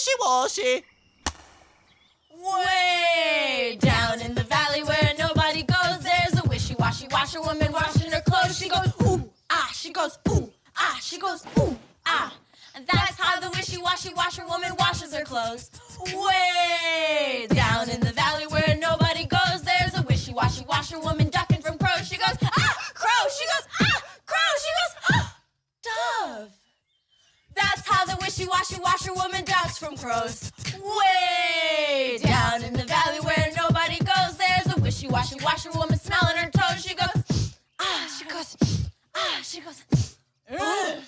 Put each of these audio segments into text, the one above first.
wishy-washy. Way down in the valley where nobody goes, there's a wishy-washy washerwoman washing her clothes. She goes, ooh, ah, she goes, ooh, ah, she goes, ooh, ah. And that's how the wishy-washy washerwoman washes her clothes. Way down in the valley where nobody goes, there's a wishy-washy washerwoman ducking from crows. She goes, ah, crow. She goes, ah, crow. She goes, ah, dove. That's how the wishy-washy washerwoman ducks from crows. Way down in the valley where nobody goes, there's a wishy-washy washerwoman smelling her toes. She goes, ah, she goes, ah, she goes, ugh.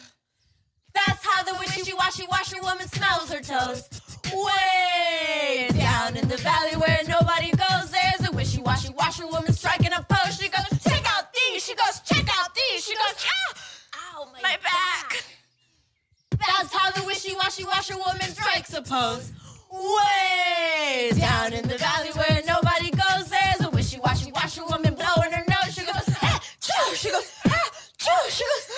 That's how the wishy-washy washerwoman smells her toes. Way down in the valley where nobody goes, there's a wishy-washy washerwoman striking a pose. She goes, check out these. She goes, check out these. She goes, ah, ow, my, My back. That's how the wishy-washy washerwoman strikes a pose. Way down in the valley where nobody goes, there's a wishy-washy washer woman blowing her nose. She goes, ah, choo. She goes, ah, choo. She goes,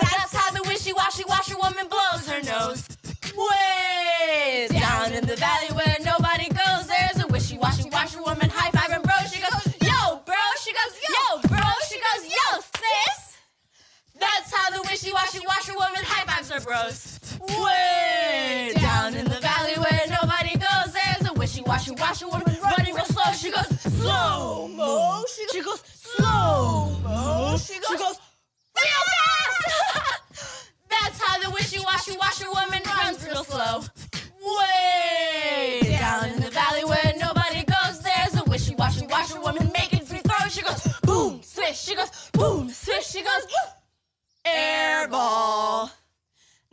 That's how the wishy-washy washerwoman blows her nose. Way down in the valley where nobody goes, there's a wishy-washy washerwoman high-fiving That's how the wishy-washy washerwoman high-fives her bros. Way down in the valley where nobody goes, there's a wishy-washy washerwoman running real slow. She goes, slow mo. She goes, slow mo. She goes, real fast. That's how the wishy-washy washerwoman runs real slow. Way down in the valley where nobody goes, there's a wishy-washy washerwoman making free throws. She goes, boom, swish. She goes, boom, swish. She goes, air ball.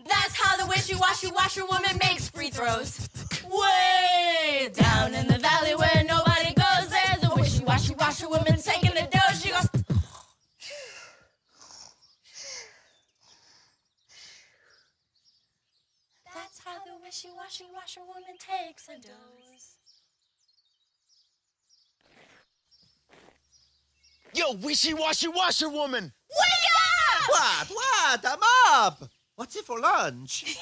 That's how the wishy-washy washer woman makes free throws. Way down in the valley where nobody goes, there's a wishy-washy washer woman taking a dose. She goes, That's how the wishy-washy washer woman takes a dose. Yo, wishy-washy washerwoman! What? What? I'm up. What's it for lunch?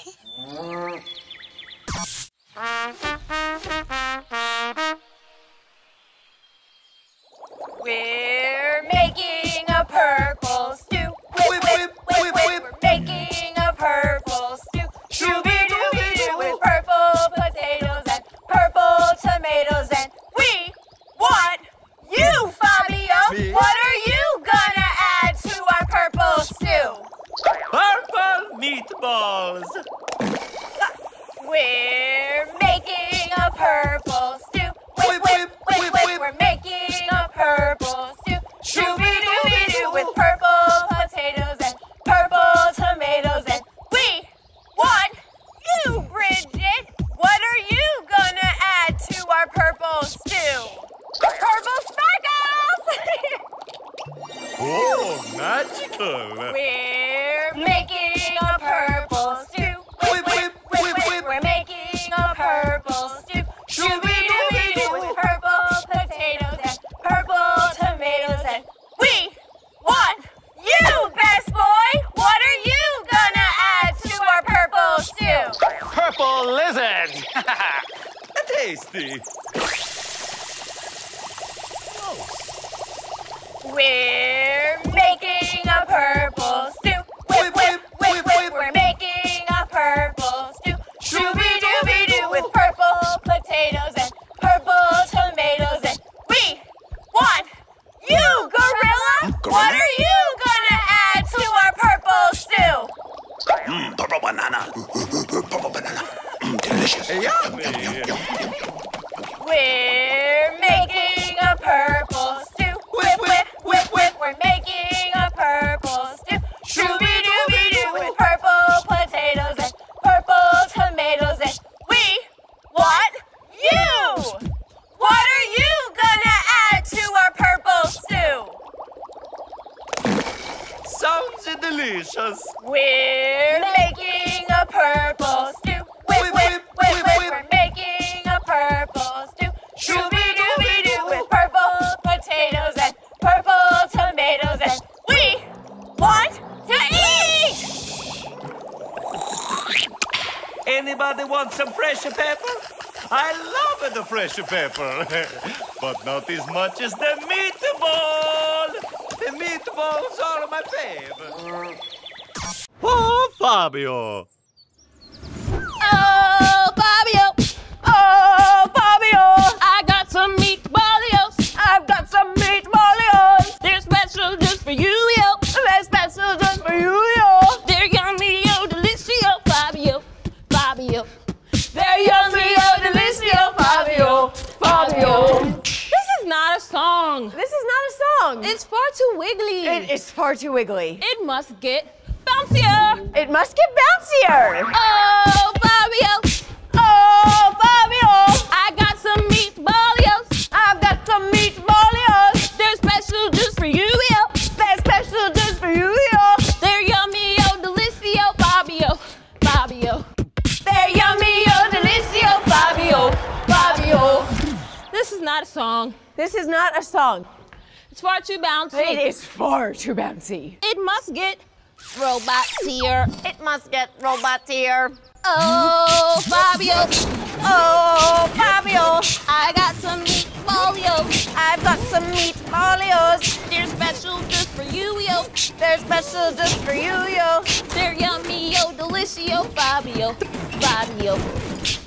We're making a purple stew. Whip, whip, whip, whip. We're making a purple stew. Shooby dooby doo with purple potatoes and purple tomatoes. And we want you, Fabio. What are you meatballs. We're making a purple stew. Whip, whip, whip, whip. We're making a purple stew. Shooby dooby doo with purple potatoes and purple tomatoes. And we want you, Bridget. What are you gonna add to our purple stew? Purple sparkles! Oh, magical. We're making purple stew. Whip, whip, whip, whip. We're making a purple stew. Shooby dooby doo with purple potatoes and purple tomatoes. And we want you, best boy. What are you gonna add to our purple stew? Purple lizard. Tasty. Making delicious. We're making a purple stew. Whip, whip, whip, whip. We're making a purple stew. Shooby dooby doo with purple potatoes and purple tomatoes. And we want to eat! Anybody want some fresh pepper? I love the fresh pepper, but not as much as the meatball. The meatballs my favorite. Oh, Fabio. Is far too wiggly. It must get bouncier. It must get bouncier. Oh, Fabio. Oh, oh Fabio. Oh. I got some meatballios. I've got some meatballios. They're special just for you, yo. They're special just for you, yo. They're yummy, yo, delicio, Fabio. Fabio. Oh. They're yummy, yo, delicio, Fabio. Fabio. This is not a song. This is not a song. It's far too bouncy. It is far too bouncy. It must get robotier. It must get robotier. Oh, Fabio. Oh, Fabio. I got some meatballios. I've got some meatballios. They're special just for you, yo. They're special just for you, yo. They're yummy, yo, delicio, Fabio. Fabio.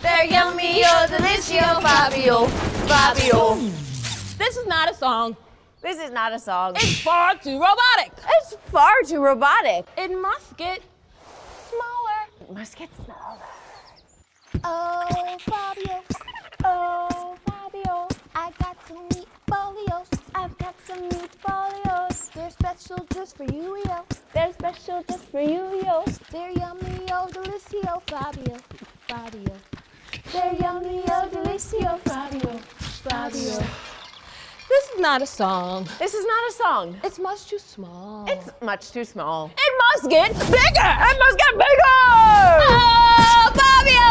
They're yummy, yo, delicio, Fabio. Fabio. This is not a song. This is not a song. It's far too robotic. It's far too robotic. It must get smaller. It must get smaller. Oh, Fabio. Oh, Fabio. I got some meatballios. I've got some meatballios. They're special just for you, yo. They're special just for you, yo. They're yummy, yo, delicio, Fabio. Fabio. They're yummy, yo, delicio, Fabio. Fabio. This is not a song. This is not a song. It's much too small. It's much too small. it must get bigger. It must get bigger! Oh, Fabio.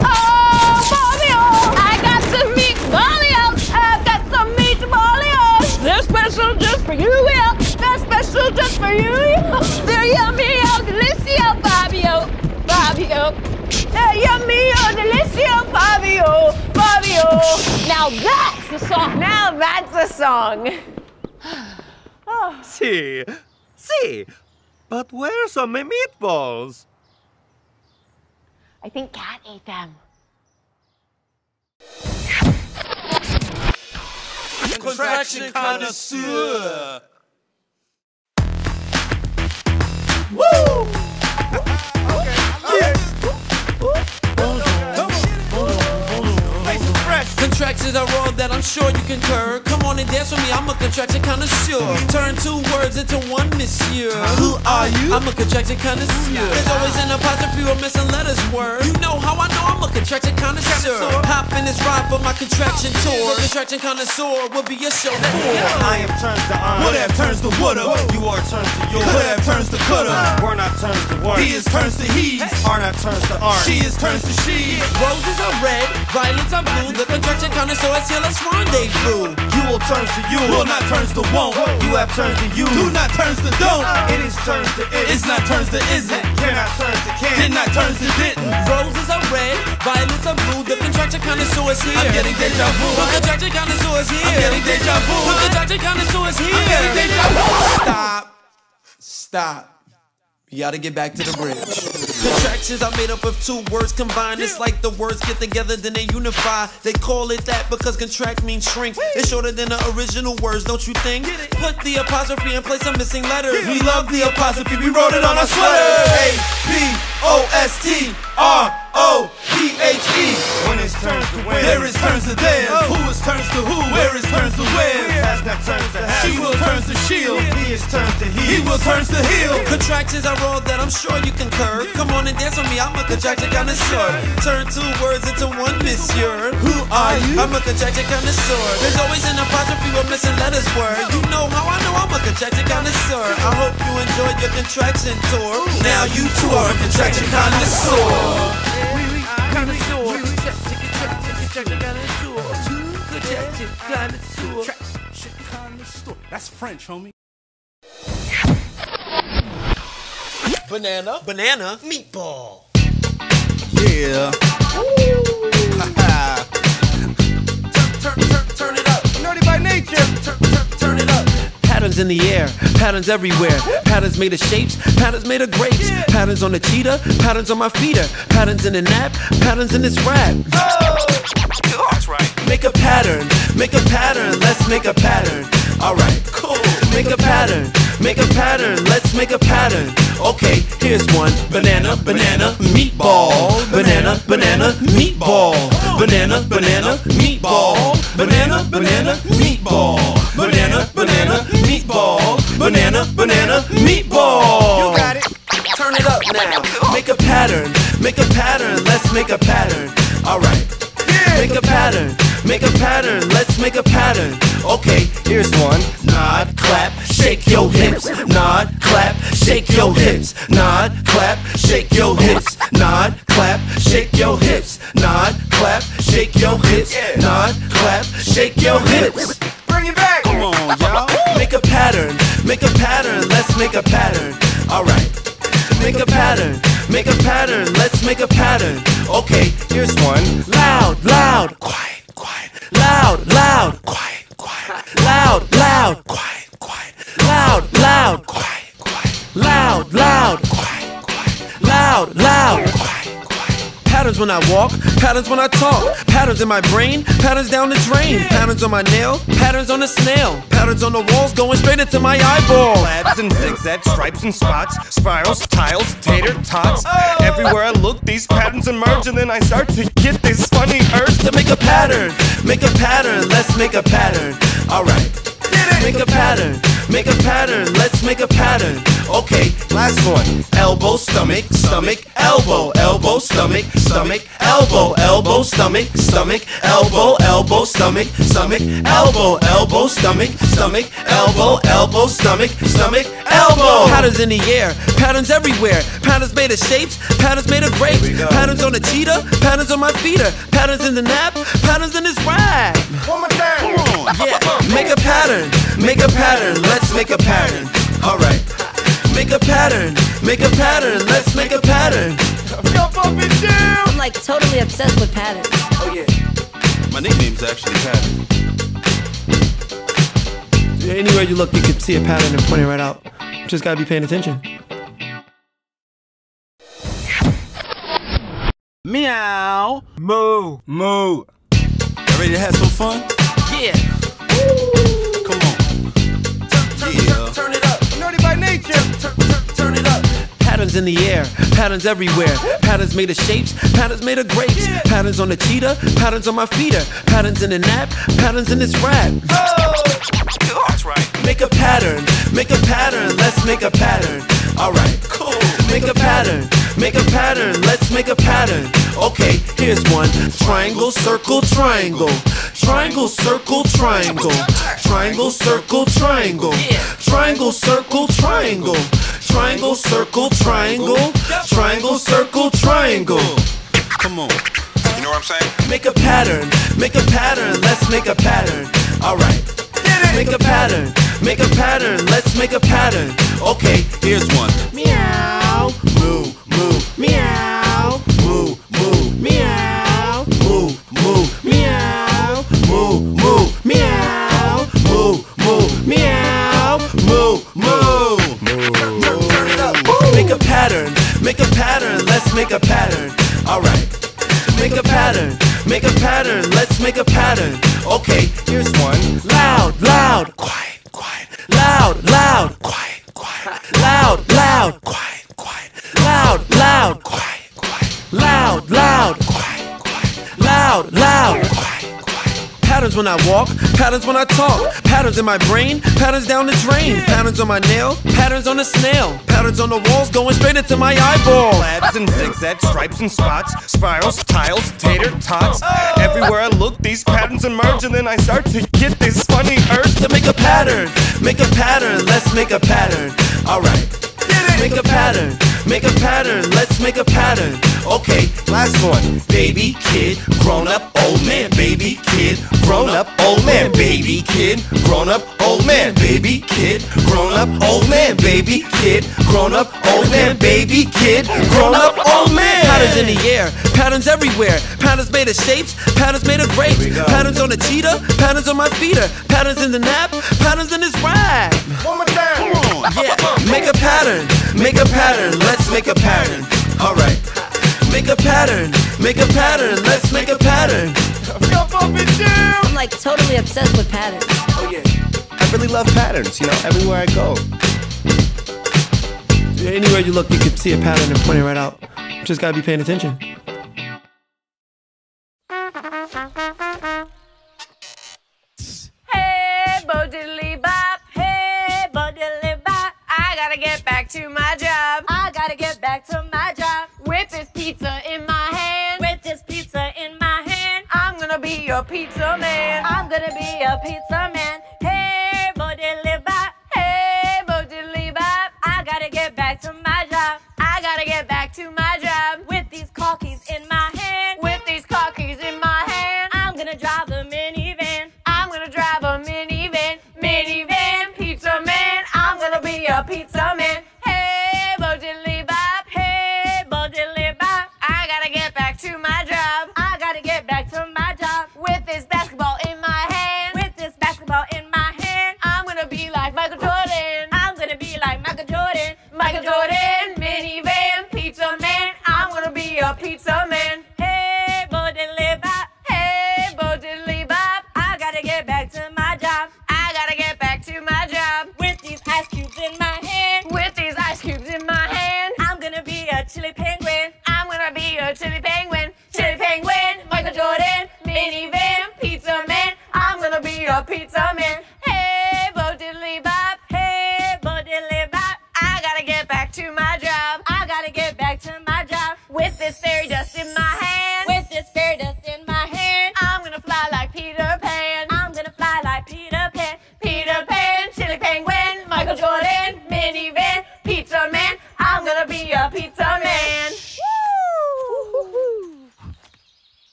Oh, oh Fabio! Oh. I got some meatballios. Oh. I've got some meatballios! They're special just for you, yo. They're special just for you! They're yummy, yo, delicio, Fabio. Fabio. They're yummy, oh, delicio, Fabio! Fabio! Now that's the song. Now that's a song. oh. See, see. But where's are my meatballs? I think Cat ate them. Contraction connoisseur. Contractions are all that I'm sure you concur. Come on and dance with me, I'm a contraction connoisseur. Turn two words into one, monsieur. Who are you? I'm a contraction connoisseur. There's always an apostrophe or missing letters word. You know how I know I'm a contraction connoisseur. Hop in this ride for my contraction tour. The Contraction connoisseur will be your show. I am turns to on. What have turns to would've? You are turns to yours. Could have turns to could've. We're not turns to words. He is turns to he's. Are not turns to ours. She is turns to she. Roses are red, violets are blue. The contraction connoisseur is here, let's rendezvous. You will turns to you. Will not turns to won't. You have turns to you. Do not turns to don't. It is turns to it. It's not turns to isn't. Cannot turns to can. Did not turns to didn't. Roses are red, violets are blue. The contraction connoisseur is here. I'm getting deja vu. The contraction connoisseur is here. I'm getting deja vu. The contraction connoisseur is here. I'm getting deja vu. Stop. Stop. You gotta get back to the bridge. Contractions are made up of two words combined. It's like the words get together, then they unify. They call it that because contract means shrink. It's shorter than the original words, don't you think? Put the apostrophe in place of missing letters. We love the apostrophe, we wrote it on our sweaters. A P O S T R O P H turns to he. He will turns to heel. Contractions are all that I'm sure you concur. Come on and dance with me, I'm a contraction connoisseur. Turn two words into one, monsieur. Who are you? I'm a contraction connoisseur. There's always an apostrophe or missing letters word. You know how I know I'm a contraction connoisseur. I hope you enjoyed your contraction tour. Now you too are a contraction connoisseur. That's French, homie. Banana. Banana. Meatball. Yeah. Turn, turn, turn it up. Nerdy by nature. Turn, turn, turn it up. Patterns in the air, patterns everywhere. Patterns made of shapes, patterns made of grapes. Patterns on the cheetah, patterns on my feeder. Patterns in the nap, patterns in this rap. Oh, that's right. Make a pattern, make a pattern, let's make a pattern. Alright, cool. Make a pattern, make a pattern, let's make a pattern. Okay, here's one banana, banana, meatball. Banana, banana, meatball. Banana, banana, meatball. Banana, banana, meatball. Banana, banana, meatball. Banana, banana, meatball. Banana, banana, meatball. You got it. Turn it up now. Make a pattern, make a pattern, let's make a pattern. Alright. Make a pattern, make a pattern, let's make a pattern. Okay, here's one. Nod, clap, shake your hips. Nod, clap, shake your hips. Nod, clap, shake your hips. Nod, clap, shake your hips. Nod, clap, shake your hips. Nod, clap, shake your hips. Bring it back. Come on, y'all. Make a pattern, make a pattern, let's make a pattern. Alright. Make a pattern, make a pattern, let's make a pattern. Okay, here's one. Loud, loud, quiet, quiet. Loud, loud, quiet, quiet. Loud, loud, quiet, quiet. Loud, loud, quiet, quiet. Loud, loud, quiet, quiet. Loud, loud, quiet. Patterns when I walk, patterns when I talk. Patterns in my brain, patterns down the drain. Patterns on my nail, patterns on the snail. Patterns on the walls going straight into my eyeball. Slabs and zigzags, stripes and spots, spirals, tiles, tater tots. Oh. Everywhere I look, these patterns emerge, and then I start to get this funny urge to make a pattern, make a pattern, let's make a pattern. Alright. Make a pattern, make a pattern, let's make a pattern. Okay, last one. Elbow, stomach, stomach, elbow, elbow, stomach, stomach, elbow, elbow, stomach, stomach, elbow, elbow, stomach, stomach, elbow, elbow, stomach, stomach, elbow, elbow, stomach, stomach, elbow. Patterns in the air, patterns everywhere. Patterns made of shapes, patterns made of grapes. Patterns on the cheetah, patterns on my feeder. Patterns in the nap, patterns in this rap. One more time. Yeah, make a pattern, make a pattern, let's make a pattern. Alright. Make a pattern, make a pattern, let's make a pattern. Jump up and down. I'm like totally obsessed with patterns. Oh yeah. My nickname's actually Patton. Anywhere you look, you can see a pattern and point it right out. Just gotta be paying attention. Meow. Moo. Moo. You ready to have some fun? Yeah. Patterns in the air, patterns everywhere. Patterns made of shapes, patterns made of grapes. Patterns on the cheetah, patterns on my feeder. Patterns in the nap, patterns in this rap. Oh, that's right. Make a pattern, make a pattern, let's make a pattern. Alright, cool. Make a pattern, make a pattern, let's make a pattern. Okay, here's one. Triangle, circle, triangle. Triangle, circle, triangle. Triangle, circle, triangle. Triangle, circle, triangle. Triangle, circle, triangle. Triangle, circle, triangle. Come on. You know what I'm saying? Make a pattern, make a pattern, let's make a pattern. Alright. Make a pattern, make a pattern, let's make a pattern. Okay, Here's one. meow, moo, moo, meow, moo, moo, meow, moo, moo, meow, moo, moo, meow, moo, moo, meow, moo, moo. Turn it up. Make a pattern, make a pattern, let's make a pattern. Alright. Make a pattern, make a pattern, let's make a pattern. Okay, here's one. Loud, loud, quiet, quiet. Loud, loud, quiet, quiet. Loud, loud, quiet, quiet. Loud, loud, quiet, quiet. Loud, loud, quiet, quiet. Loud, loud, quiet. Patterns when I walk, patterns when I talk. Patterns in my brain, patterns down the drain. Patterns on my nail, patterns on the snail. Patterns on the walls going straight into my eyeball. Slabs and zigzags, stripes and spots, spirals, tiles, tater tots. Everywhere I look, these patterns emerge, and then I start to get this funny urge to make a pattern, make a pattern, let's make a pattern. Alright. Make a pattern, make a pattern, let's make a pattern. Okay, last one. Baby, kid, grown up, old man, baby, kid, grown up, old man, baby, kid, grown up, old man, baby, kid, grown up, old man, baby, kid, grown up, old man, baby, kid, grown up, old man. Patterns in the air, patterns everywhere. Patterns made of shapes, patterns made of grapes. Patterns on a cheetah, patterns on my feeder. Patterns in the nap, patterns in this rap. One more time. come Yeah, make a pattern, make a pattern, let's make a pattern. Alright. Make a pattern, make a pattern, let's make a pattern. I'm like totally obsessed with patterns. Oh yeah. I really love patterns, you know, everywhere I go. Anywhere you look, you can see a pattern and point it right out. Just gotta be paying attention. Hey, bo diddly bop. Hey, bo diddly bop. I gotta get back to my job. I gotta get back to my job. With this pizza in my hand. With this pizza in my hand. I'm gonna be a pizza man. I'm gonna be a pizza man. Hey,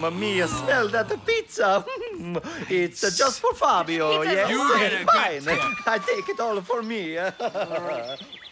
mamma mia, smell that pizza. it's uh, just for Fabio, Pizza's yes? You Fine. I take it all for me.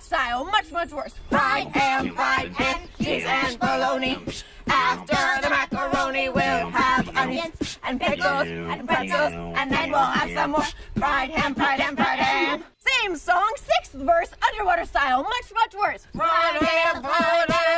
robot style, much, much worse. Fried ham, fried ham, cheese and bologna. After the macaroni, we'll have onions and pickles and pretzels, and then we'll have some more fried ham, fried ham, fried ham. Same song, sixth verse, underwater style, much, much worse. Fried ham, fried ham,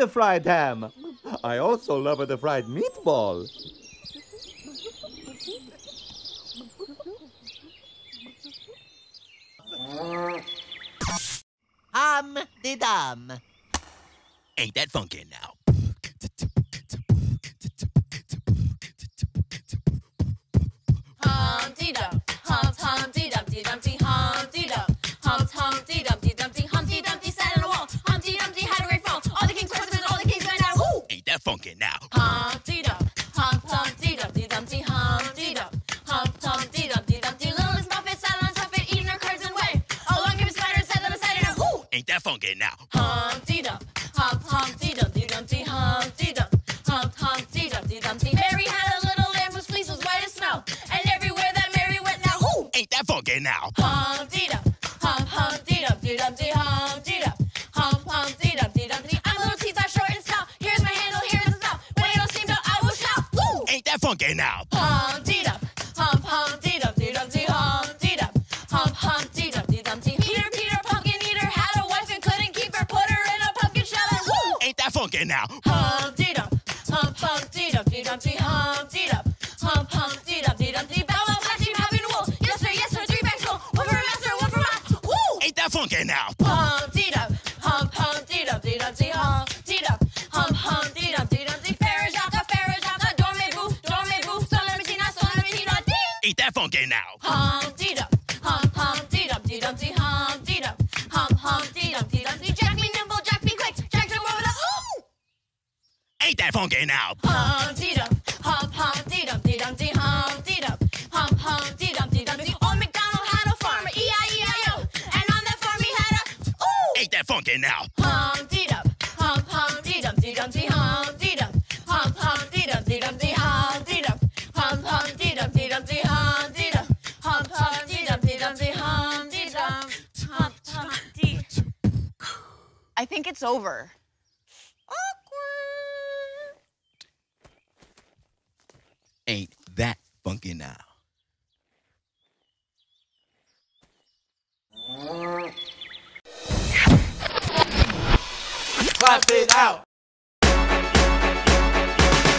the fried ham. I also love the fried meatball. Humpty Dumpty Humpty Dump, Hump Humpty Dumpty Dumpty. Jack me nimble, Jack me quick, Jack jump over the ooh! Ain't that funky now? Humpty Dump, Hump Humpty Dumpty Dumpty Humpty Dump, Hump Humpty Dumpty Dumpty. Old MacDonald had a farm, E-I-E-I-O, and on that farm he had a ooh! Ain't that funky now? Humpty Dump, think it's over. Ain't that funky now? Clap it out.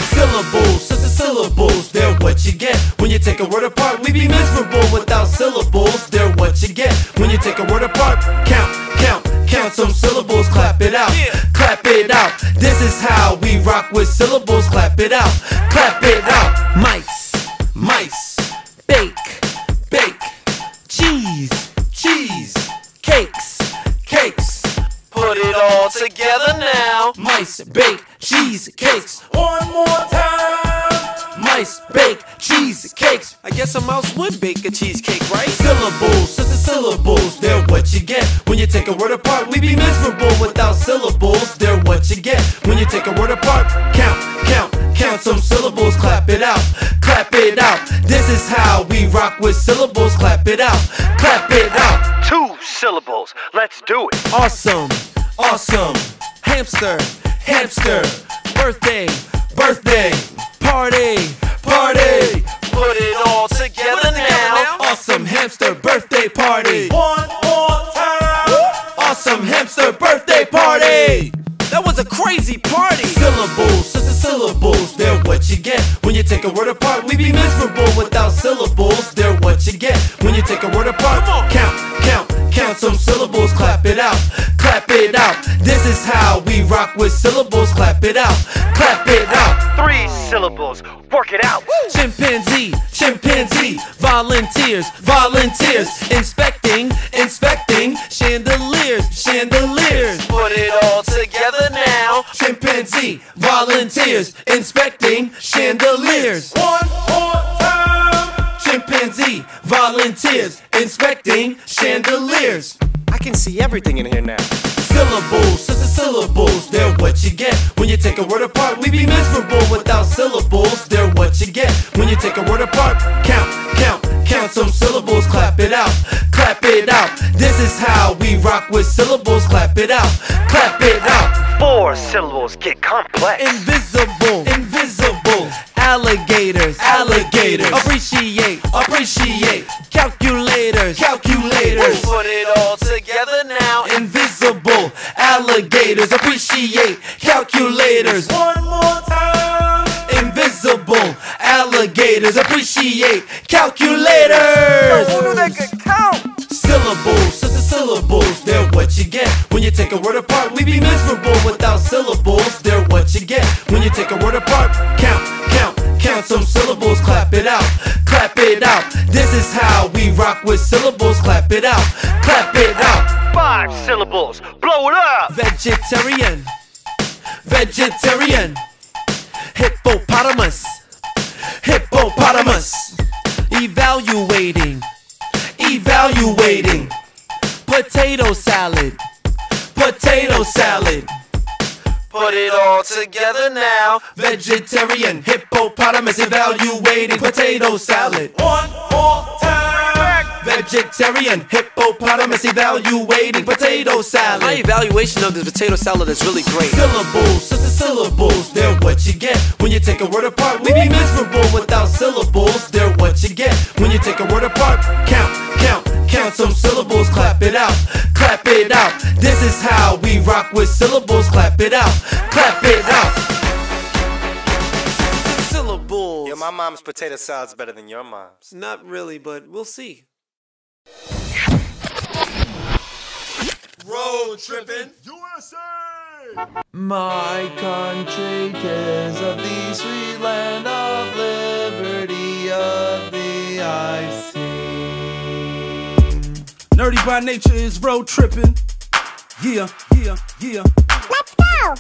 Syllables, just the syllables, they're what you get when you take a word apart. We be miserable without syllables, they're what you get when you take a word apart. Count, count, count some syllables, clap it out, clap it out. This is how we rock with syllables, clap it out, clap it out. Mice, mice, bake, bake, cheese, cheese, cakes, cakes. Put it all together now. Mice, bake, cheese, cakes. One more time. Mice, bake, cheese, cakes. I guess a mouse would bake a cheesecake, right? Syllables, the syllables, they're what you get when you take a word apart. We be miserable without syllables, they're what you get when you take a word apart. Count, count, count some syllables, clap it out, clap it out. This is how we rock with syllables, clap it out, clap it out. Two syllables. Let's do it. Awesome, awesome. Hamster, hamster. Birthday, birthday. Party, party. Put it all together now. Awesome hamster birthday party. One more time. Awesome hamster birthday party. That was a crazy party. Syllables, just the syllables, they're what you get when you take a word apart. We be miserable without syllables, they're what you get when you take a word apart. Count, count, count some syllables, clap it out, clap it out. This is how we rock with syllables, clap it out, clap it out. Three syllables. Work it out. Chimpanzee, chimpanzee, volunteers, volunteers, inspecting, inspecting, chandeliers, chandeliers. Put it all together now. Chimpanzee, volunteers, inspecting, chandeliers. One more time. Chimpanzee, volunteers, inspecting, chandeliers. I can see everything in here now. Syllables, the syllables, they're what you get when you take a word apart. We be miserable without syllables, they're what you get when you take a word apart. Count, count, count some syllables, clap it out, clap it out. This is how we rock with syllables, clap it out, clap it out. Four syllables get complex. Invisible, invisible. Alligators, alligators. Appreciate, appreciate. Calculators, calculators. Put it all together now. Invisible, alligators. Appreciate, calculators. One more time. Invisible, alligators. Appreciate, calculators. Who knew they could count? Syllables, just the syllables, they're what you get when you take a word apart. We be miserable without syllables, they're what you get when you take a word apart. Count, count, count some syllables, clap it out, clap it out. This is how we rock with syllables, clap it out, clap it out. Five syllables. Blow it up. Vegetarian, vegetarian, hippopotamus, hippopotamus, evaluating, evaluating, potato salad, potato salad. Put it all together now. Vegetarian, hippopotamus evaluating potato salad. One more time. Vegetarian, hippopotamus evaluating potato salad. My evaluation of this potato salad is really great. Syllables, just the syllables, they're what you get when you take a word apart. We be miserable without syllables, they're what you get when you take a word apart. Count, count, count some syllables, clap it out, clap it out. This is how we rock with syllables, clap it out, clap it out. Syllables. Yo, my mom's potato salad's better than your mom's. Not really, but we'll see. Road tripping, USA. My country, tis of the sweet land of liberty of the I sing. Nerdy by nature is road tripping. Yeah, yeah, yeah. Let's go!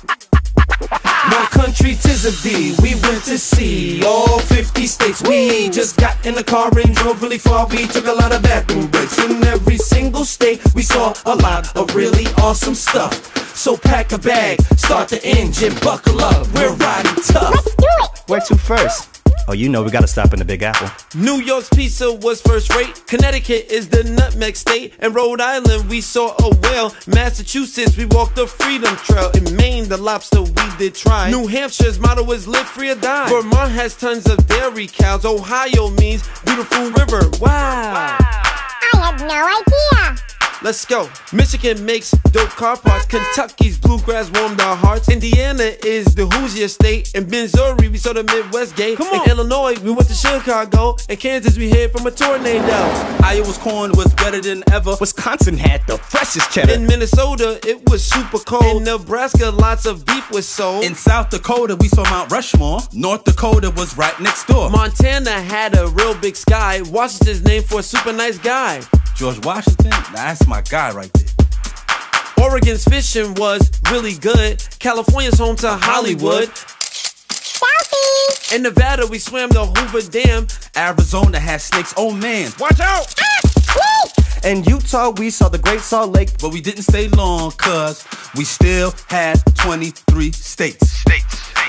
My country, tis of thee. We went to see all 50 states. We just got in the car and drove really far. We took a lot of bathroom breaks. In every single state, we saw a lot of really awesome stuff. So pack a bag, start the engine, buckle up. We're riding tough. Let's do it! Where to first? Oh, you know we gotta stop in the Big Apple. New York's pizza was first rate. Connecticut is the nutmeg state. And Rhode Island, we saw a whale. Massachusetts, we walked the Freedom Trail. In Maine, the lobster we did try. New Hampshire's motto is live free or die. Vermont has tons of dairy cows. Ohio means beautiful river. Wow. I had no idea! Let's go. Michigan makes dope car parts. Kentucky's bluegrass warmed our hearts. Indiana is the Hoosier state. In Missouri, we saw the Midwest gate. Come on. In Illinois, we went to Chicago. In Kansas, we hid from a tornado. Iowa's corn was better than ever. Wisconsin had the freshest cheddar. In Minnesota, it was super cold. In Nebraska, lots of beef was sold. In South Dakota, we saw Mount Rushmore. North Dakota was right next door. Montana had a real big sky. Washington's named for a super nice guy. George Washington, that's my guy right there. Oregon's fishing was really good. California's home to Hollywood. Selfie! In Nevada, we swam the Hoover Dam. Arizona has snakes. Oh man, watch out! Ah, snakes! In Utah, we saw the Great Salt Lake. But we didn't stay long, cuz we still had 23 states. States.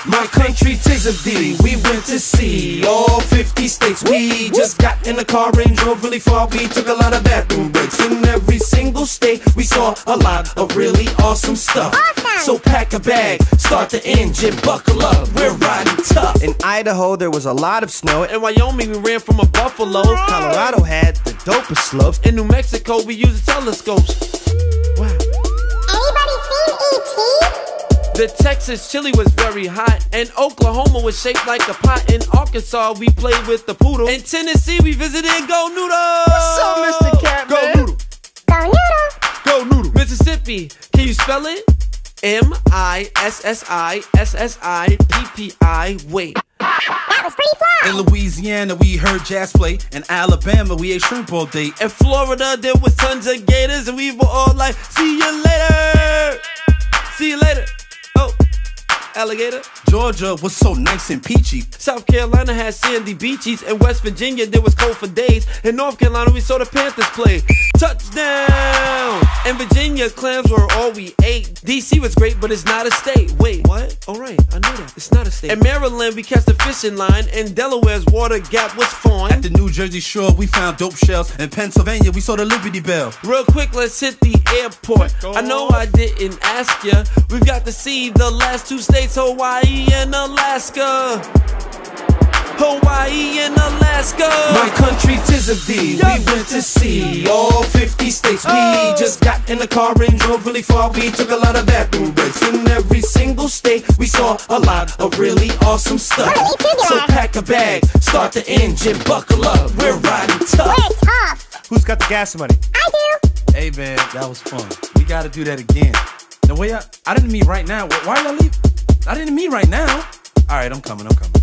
My country, tis of thee. We went to see all 50 states. We just got in the car and drove really far. We took a lot of bathroom breaks. In every single state, we saw a lot of really awesome stuff. Awesome. So pack a bag, start the engine, buckle up. We're riding tough. In Idaho, there was a lot of snow. In Wyoming, we ran from a buffalo. Colorado had the dopest slopes. In New Mexico, we used telescopes. Wow. Anybody seen E.T.? The Texas chili was very hot, and Oklahoma was shaped like a pot. In Arkansas, we played with the poodle. In Tennessee, we visited Go Noodle. What's up, Mr. Cat, Go? Noodle. Go noodle! Go Noodle. Mississippi, can you spell it? M I S S I S S I P P I. Wait. That was pretty fly! In Louisiana, we heard jazz play. In Alabama, we ate shrimp all day. In Florida, there was tons of gators, and we were all like, "See you later, see you later." Oh, alligator. Georgia was so nice and peachy. South Carolina had sandy beaches. In West Virginia, there was cold for days. In North Carolina, we saw the Panthers play. Touchdown! In Virginia, clams were all we ate. DC was great, but it's not a state. Wait, what? All right, I know that. It's not a state. In Maryland, we catch the fishing line. In Delaware's water gap was fine. At the New Jersey shore, we found dope shells. In Pennsylvania, we saw the Liberty Bell. Real quick, let's hit the airport. I know I didn't ask ya. We've got to see the last two states, Hawaii and Alaska. Hawaii and Alaska. My country, tis of thee. We went to see all 50 states. We oh. just got in the car and drove really far. We took a lot of bathroom breaks. In every single state, we saw a lot of really awesome stuff. Really tubular. So pack a bag, start the engine, buckle up. We're riding tough. We're tough! Who's got the gas money? I do! Hey man, that was fun. We gotta do that again. The way I, I didn't mean right now. Why y'all leave? I didn't mean right now. All right, I'm coming. I'm coming.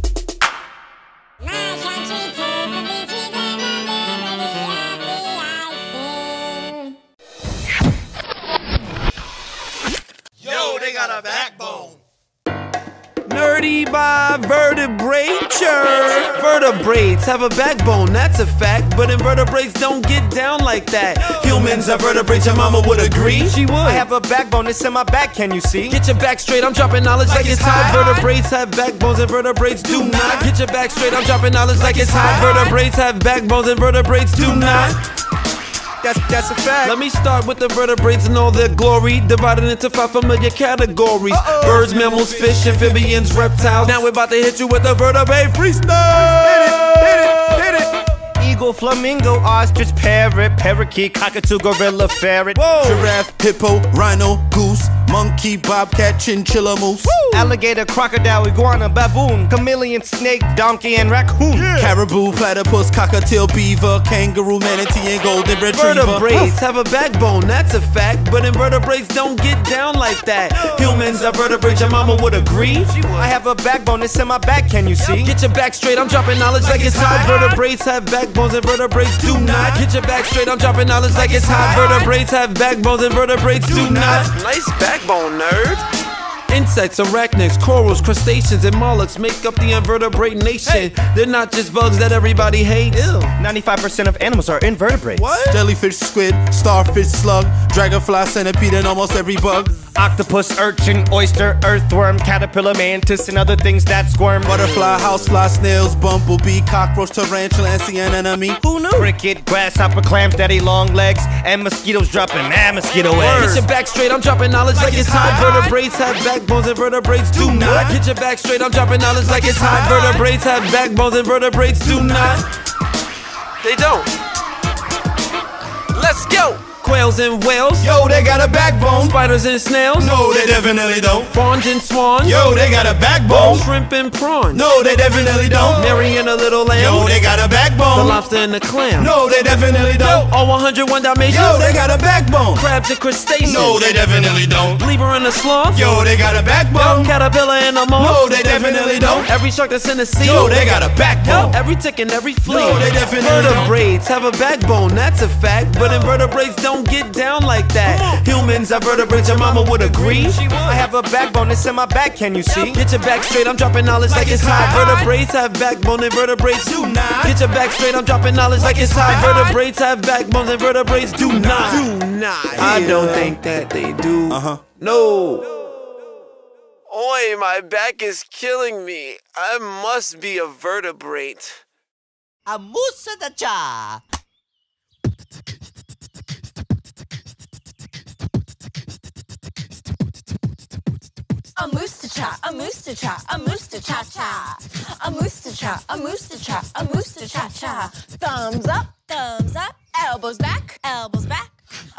Yo, they got a backbone. Nerdy by vertebrature. Vertebrates have a backbone, that's a fact. But invertebrates don't get down like that. Humans are vertebrates, your mama would agree. She would. I have a backbone, it's in my back, can you see? Get your back straight, I'm dropping knowledge like, it's hot. Vertebrates have backbones and vertebrates do not. Get your back straight, I'm dropping knowledge like it's hot. Vertebrates have backbones and vertebrates do not. That's that's a fact. Let me start with the vertebrates and all their glory, divided into five familiar categories: birds, mammals, fish, amphibians, reptiles. Now we're about to hit you with the vertebrate freestyle. Hit it, hit it, hit it. Eagle, flamingo, ostrich, parrot, parakeet, cockatoo, gorilla, ferret. Whoa. Giraffe, hippo, rhino, goose, monkey, bobcat, chinchilla, moose. Alligator, crocodile, iguana, baboon, chameleon, snake, donkey, and raccoon. Caribou, platypus, cockatiel, beaver, kangaroo, manatee, and golden retriever. Vertebrates have a backbone, that's a fact. But invertebrates don't get down like that. Humans are vertebrates, your mama would agree. I have a backbone, it's in my back, can you see? Get your back straight, I'm dropping knowledge like it's hot. Vertebrates have backbones and vertebrates do not. Get your back straight, I'm dropping knowledge like it's hot. Vertebrates have backbones and vertebrates do not. Nice backbone, nerd. Insects, arachnids, corals, crustaceans, and mollusks make up the invertebrate nation. They're not just bugs that everybody hates. 95% of animals are invertebrates. What? Jellyfish, squid, starfish, slug, dragonfly, centipede, and almost every bug. Octopus, urchin, oyster, earthworm, caterpillar, mantis, and other things that squirm. Butterfly, housefly, snails, bumblebee, cockroach, tarantula, and sea anemone. Who knew? Cricket, grasshopper, clams, daddy long legs, and mosquitoes dropping mad mosquito eggs. Get your back straight, I'm dropping knowledge like it's hot. Vertebrates have backbones and vertebrates do not. Get your back straight, I'm dropping knowledge like it's hot. Vertebrates have backbones and vertebrates do not. They don't. Let's go. Quails and whales. Yo, they got a backbone. Spiders and snails. No, they definitely don't. Fawns and swans. Yo, they got a backbone. Shrimp and prawns. No, they definitely don't. Mary and a little lamb. Yo, they got a backbone. The lobster and the clam. No, they definitely don't. All 101 Dalmatians. Yo, they got a backbone. Crabs and crustaceans. No, they definitely don't. Libra and a sloth. Yo, they got a backbone. Caterpillar and a moth. No, they definitely don't. Every shark that's in the sea. Yo, they got a backbone. Every tick and every flea. No, they definitely don't. Vertebrates have a backbone, that's a fact. But invertebrates don't get down like that. Humans are vertebrates, your mama would agree. I have a backbone, it's in my back, can you see? Get your back straight, I'm dropping knowledge like it's hot. Vertebrates have backbone and vertebrates do not. Get your back straight, I'm dropping knowledge like it's hot. Vertebrates have backbones and vertebrates do not. Do not. I don't think that they do. Uh huh. No. Oi, my back is killing me. I must be a vertebrate. A musa da cha. Cha, a moose to cha, a moose to cha cha. A moose to cha, a moose to cha, a moose to cha cha. Thumbs up, thumbs up, elbows back, elbows back.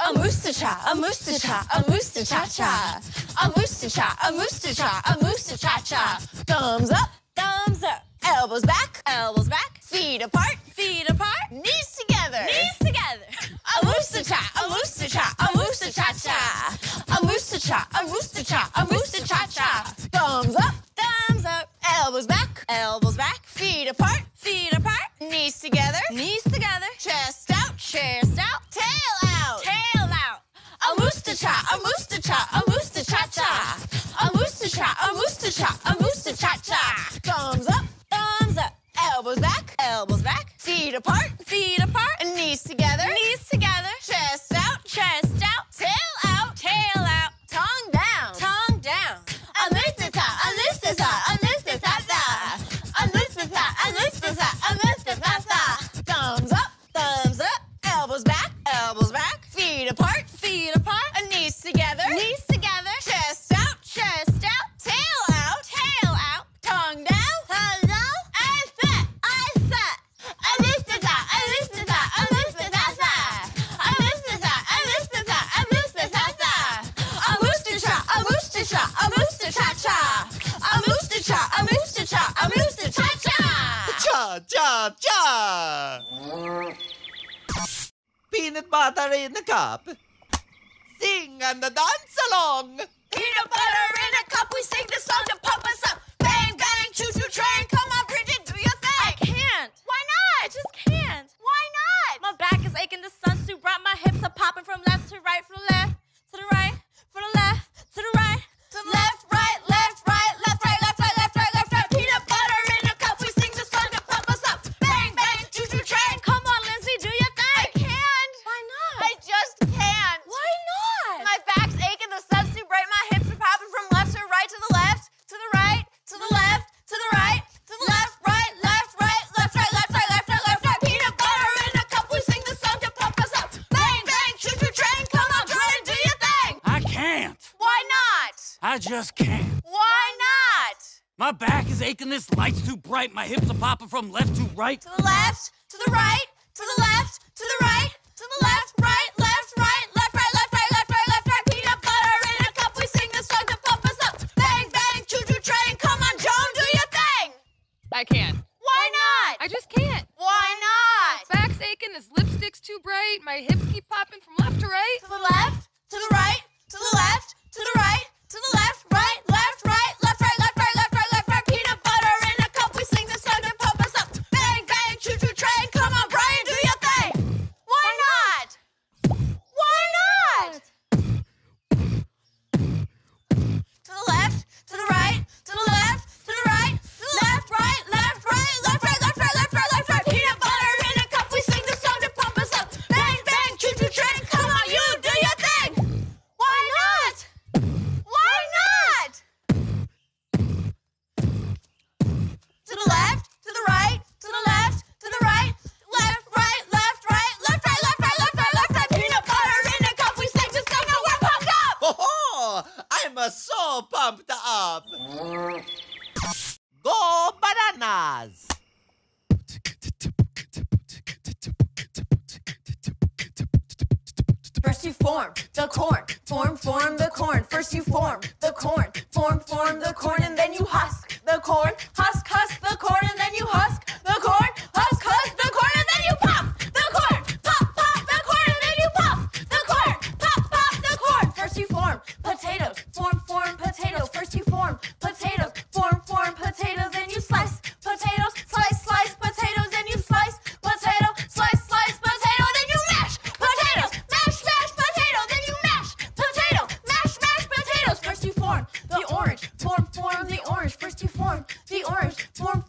A moose to cha, a moose to cha, a moose to cha cha. A moose to cha, a moose to cha, a moose to cha cha. Thumbs up, thumbs up, elbows back, elbows back. Feet apart, feet apart, knees together, knees together. A moose to cha, a moose to cha, a moose to cha cha. To cha, a to cha, a to cha cha. Thumbs up, thumbs up, elbows back, elbows back. Feet apart, feet apart, knees together, knees together. Chest out, chest out, tail out, tail out. A to cha, a to cha, a to cha cha. A to cha, a to cha, a to cha cha. Thumbs up, thumbs up, elbows back, elbows back. Feet apart, feet apart, knees together, knees butter in a cup. Sing and dance along. Peanut butter in a cup, we sing this song to pump just can't. Why not? My back is aching, this light's too bright, my hips are popping from left to right. To the left, to the right, to the left, form the orange, form, form the orange. First you form the orange, form,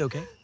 okay.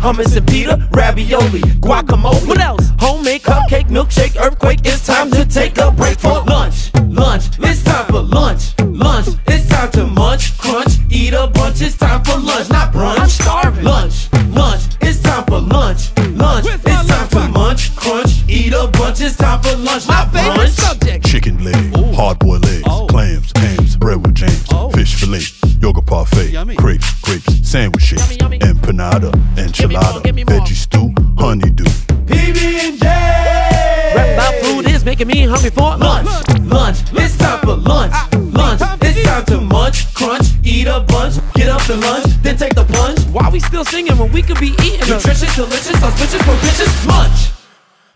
hummus and sandwich shake, empanada, enchilada, veggie stew, honeydew. PB&J! Rap about food is making me hungry for lunch. Lunch, it's time for lunch. Lunch, it's time to munch, crunch, eat a bunch, get up to lunch, then take the plunge. Why we still singing when we could be eating? Nutritious, delicious, auspicious, propitious, lunch.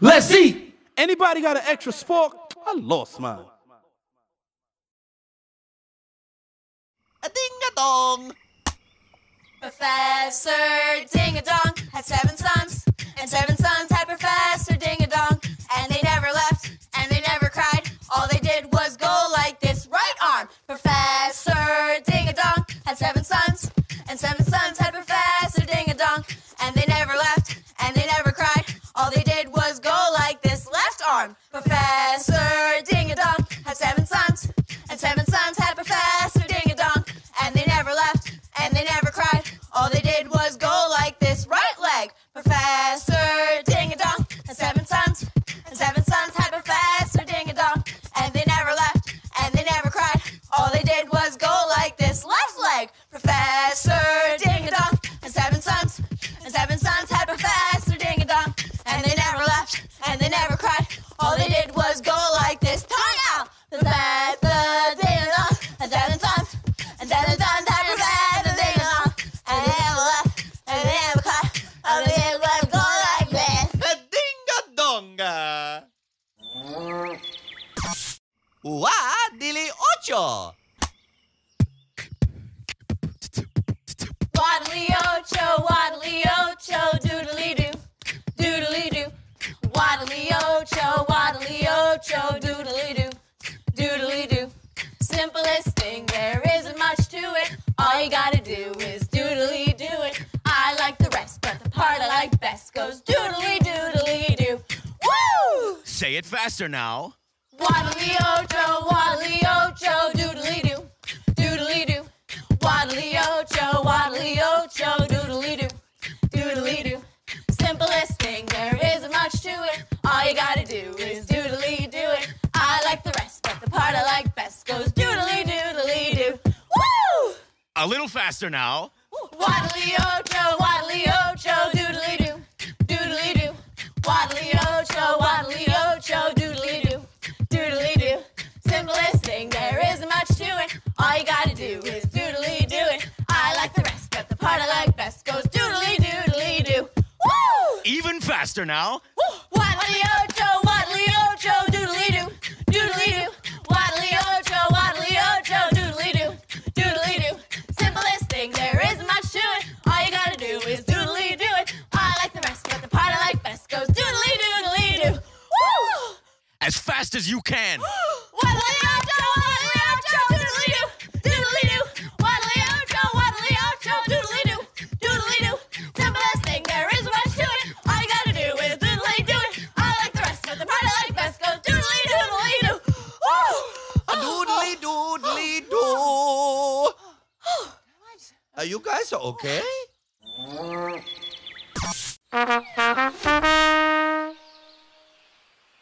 Let's eat. Anybody got an extra spork? I lost mine. A ding a dong. Professor Ding a Dong had seven sons, and seven sons had Professor Ding a Dong, and they never left, and they never cried. All they did was go like this right arm. Professor Ding a Dong had seven sons, and seven sons had Professor Ding a Dong, and they never left, and they never cried. All they did was go like this left arm. Professor much to it. All you gotta do is doodly do it. I like the rest, but the part I like best goes doodly doodly doo. Woo! A little faster now. Waddly ocho, waddly ocho, doodly doo, doodly doo. Waddly ocho, waddly ocho, doodly doo, doodly doo. Simplest thing, there isn't much to it. All you gotta do is faster now. Waddly ocho, waddly ocho, doodly doo, doodly doo. Waddly ocho, waddly ocho, doodly doo, doodly doo. Simplest thing, there isn't much to it. All you gotta do is doodly do it. I like the rest, but the part I like best goes doodly doodly doo. Woo! As fast as you can. Waddly ocho, Are you guys okay?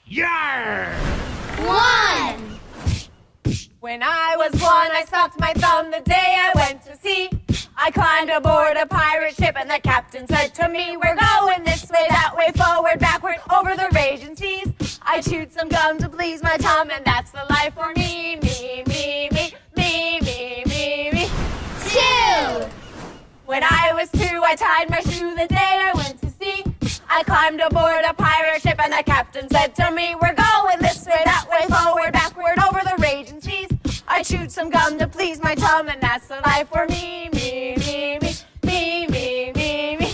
Yar! One! When I was one, I sucked my thumb the day I went to sea. I climbed aboard a pirate ship and the captain said to me, We're going this way, that way, forward, backward, over the raging seas. I chewed some gum to please my tongue and that's the life for me, me, me, me, me, me, me, me. Two! When I was two, I tied my shoe the day I went to sea. I climbed aboard a pirate ship and the captain said to me, We're going this way, that way, forward, backward, over the raging seas. I chewed some gum to please my tongue and that's the life for me, me, me, me, me, me, me, me.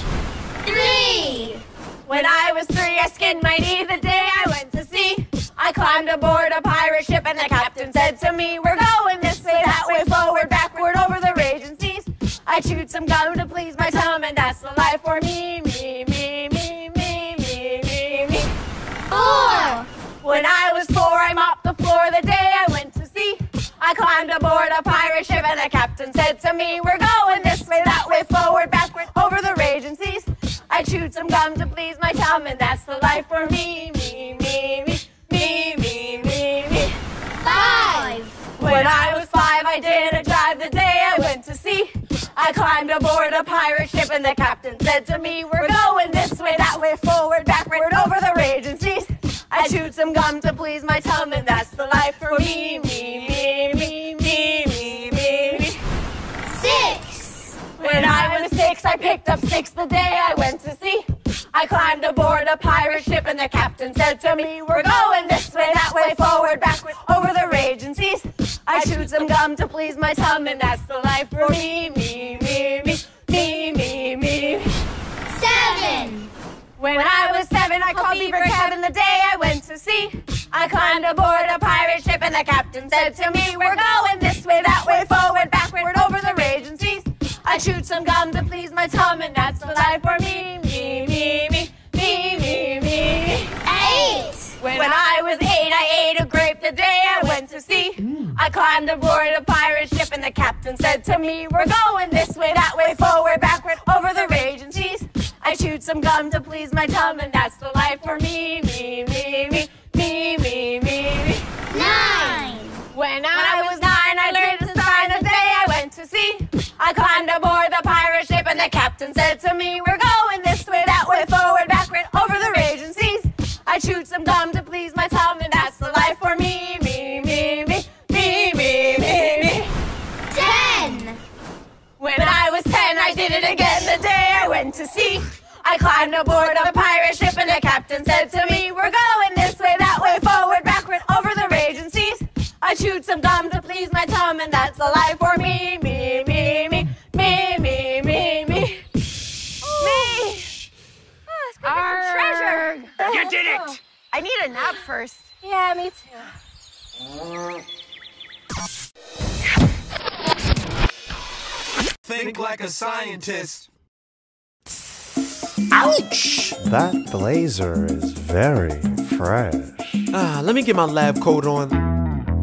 Three! When I was three, I skinned my knee the day I went to sea. I climbed aboard a pirate ship and the captain said to me, We're going I some gum to please my tongue and that's the life for me, me, me, me, me, me, me, me. Four! When I was four, I mopped the floor the day I went to sea. I climbed aboard a pirate ship and the captain said to me, We're going this way, that way, forward, backward, over the raging seas. I chewed some gum to please my tongue and that's the life for me, I climbed aboard a pirate ship and the captain said to me, We're going this way, that way, forward, backward, over the raging seas. I chewed some gum to please my tongue and that's the life for me, me, me, me, me, me, me, me. Six! When I was six, I picked up six the day I went to sea. I climbed aboard a pirate ship and the captain said to me, We're going this way, that way, forward, backward, over the raging seas. I chewed some gum to please my tongue and that's the life for me, me, me, me, me, me, me. Seven! When I was seven, I called Beaver Cabin the day I went to sea. I climbed aboard a pirate ship and the captain said to me, We're going this way, that way, forward, backward, over the raging seas. I chewed some gum to please my tongue and that's the life for me, me, me, me, me, me, me, me. When I was eight, I ate a grape the day I went to sea. Mm. I climbed aboard a pirate ship and the captain said to me, We're going this way, that way, forward, backward, over the raging seas. I chewed some gum to please my tongue and that's the life for me, me, me, me, me, me, me, me. Nine! When I was nine, I learned to sign the day I went to sea. I climbed aboard the pirate ship and the captain said to me, We're going this way, that way, forward, backward, over the raging seas. I chewed some gum to please my tongue, and that's the life for me, me, me, me, me, me, me, me. Ten! When I was ten, I did it again the day I went to sea. I climbed aboard a pirate ship, and the captain said to me, We're going this way, that way, forward, backward, over the raging seas. I chewed some gum to please my tongue, and that's the life for me, me, me, me, me, me, me, me. Ooh. Me! Oh, Our go get some treasure. You did it! I need a nap first. Yeah, me too. Think like a scientist. Ouch! That blazer is very fresh. Ah, let me get my lab coat on.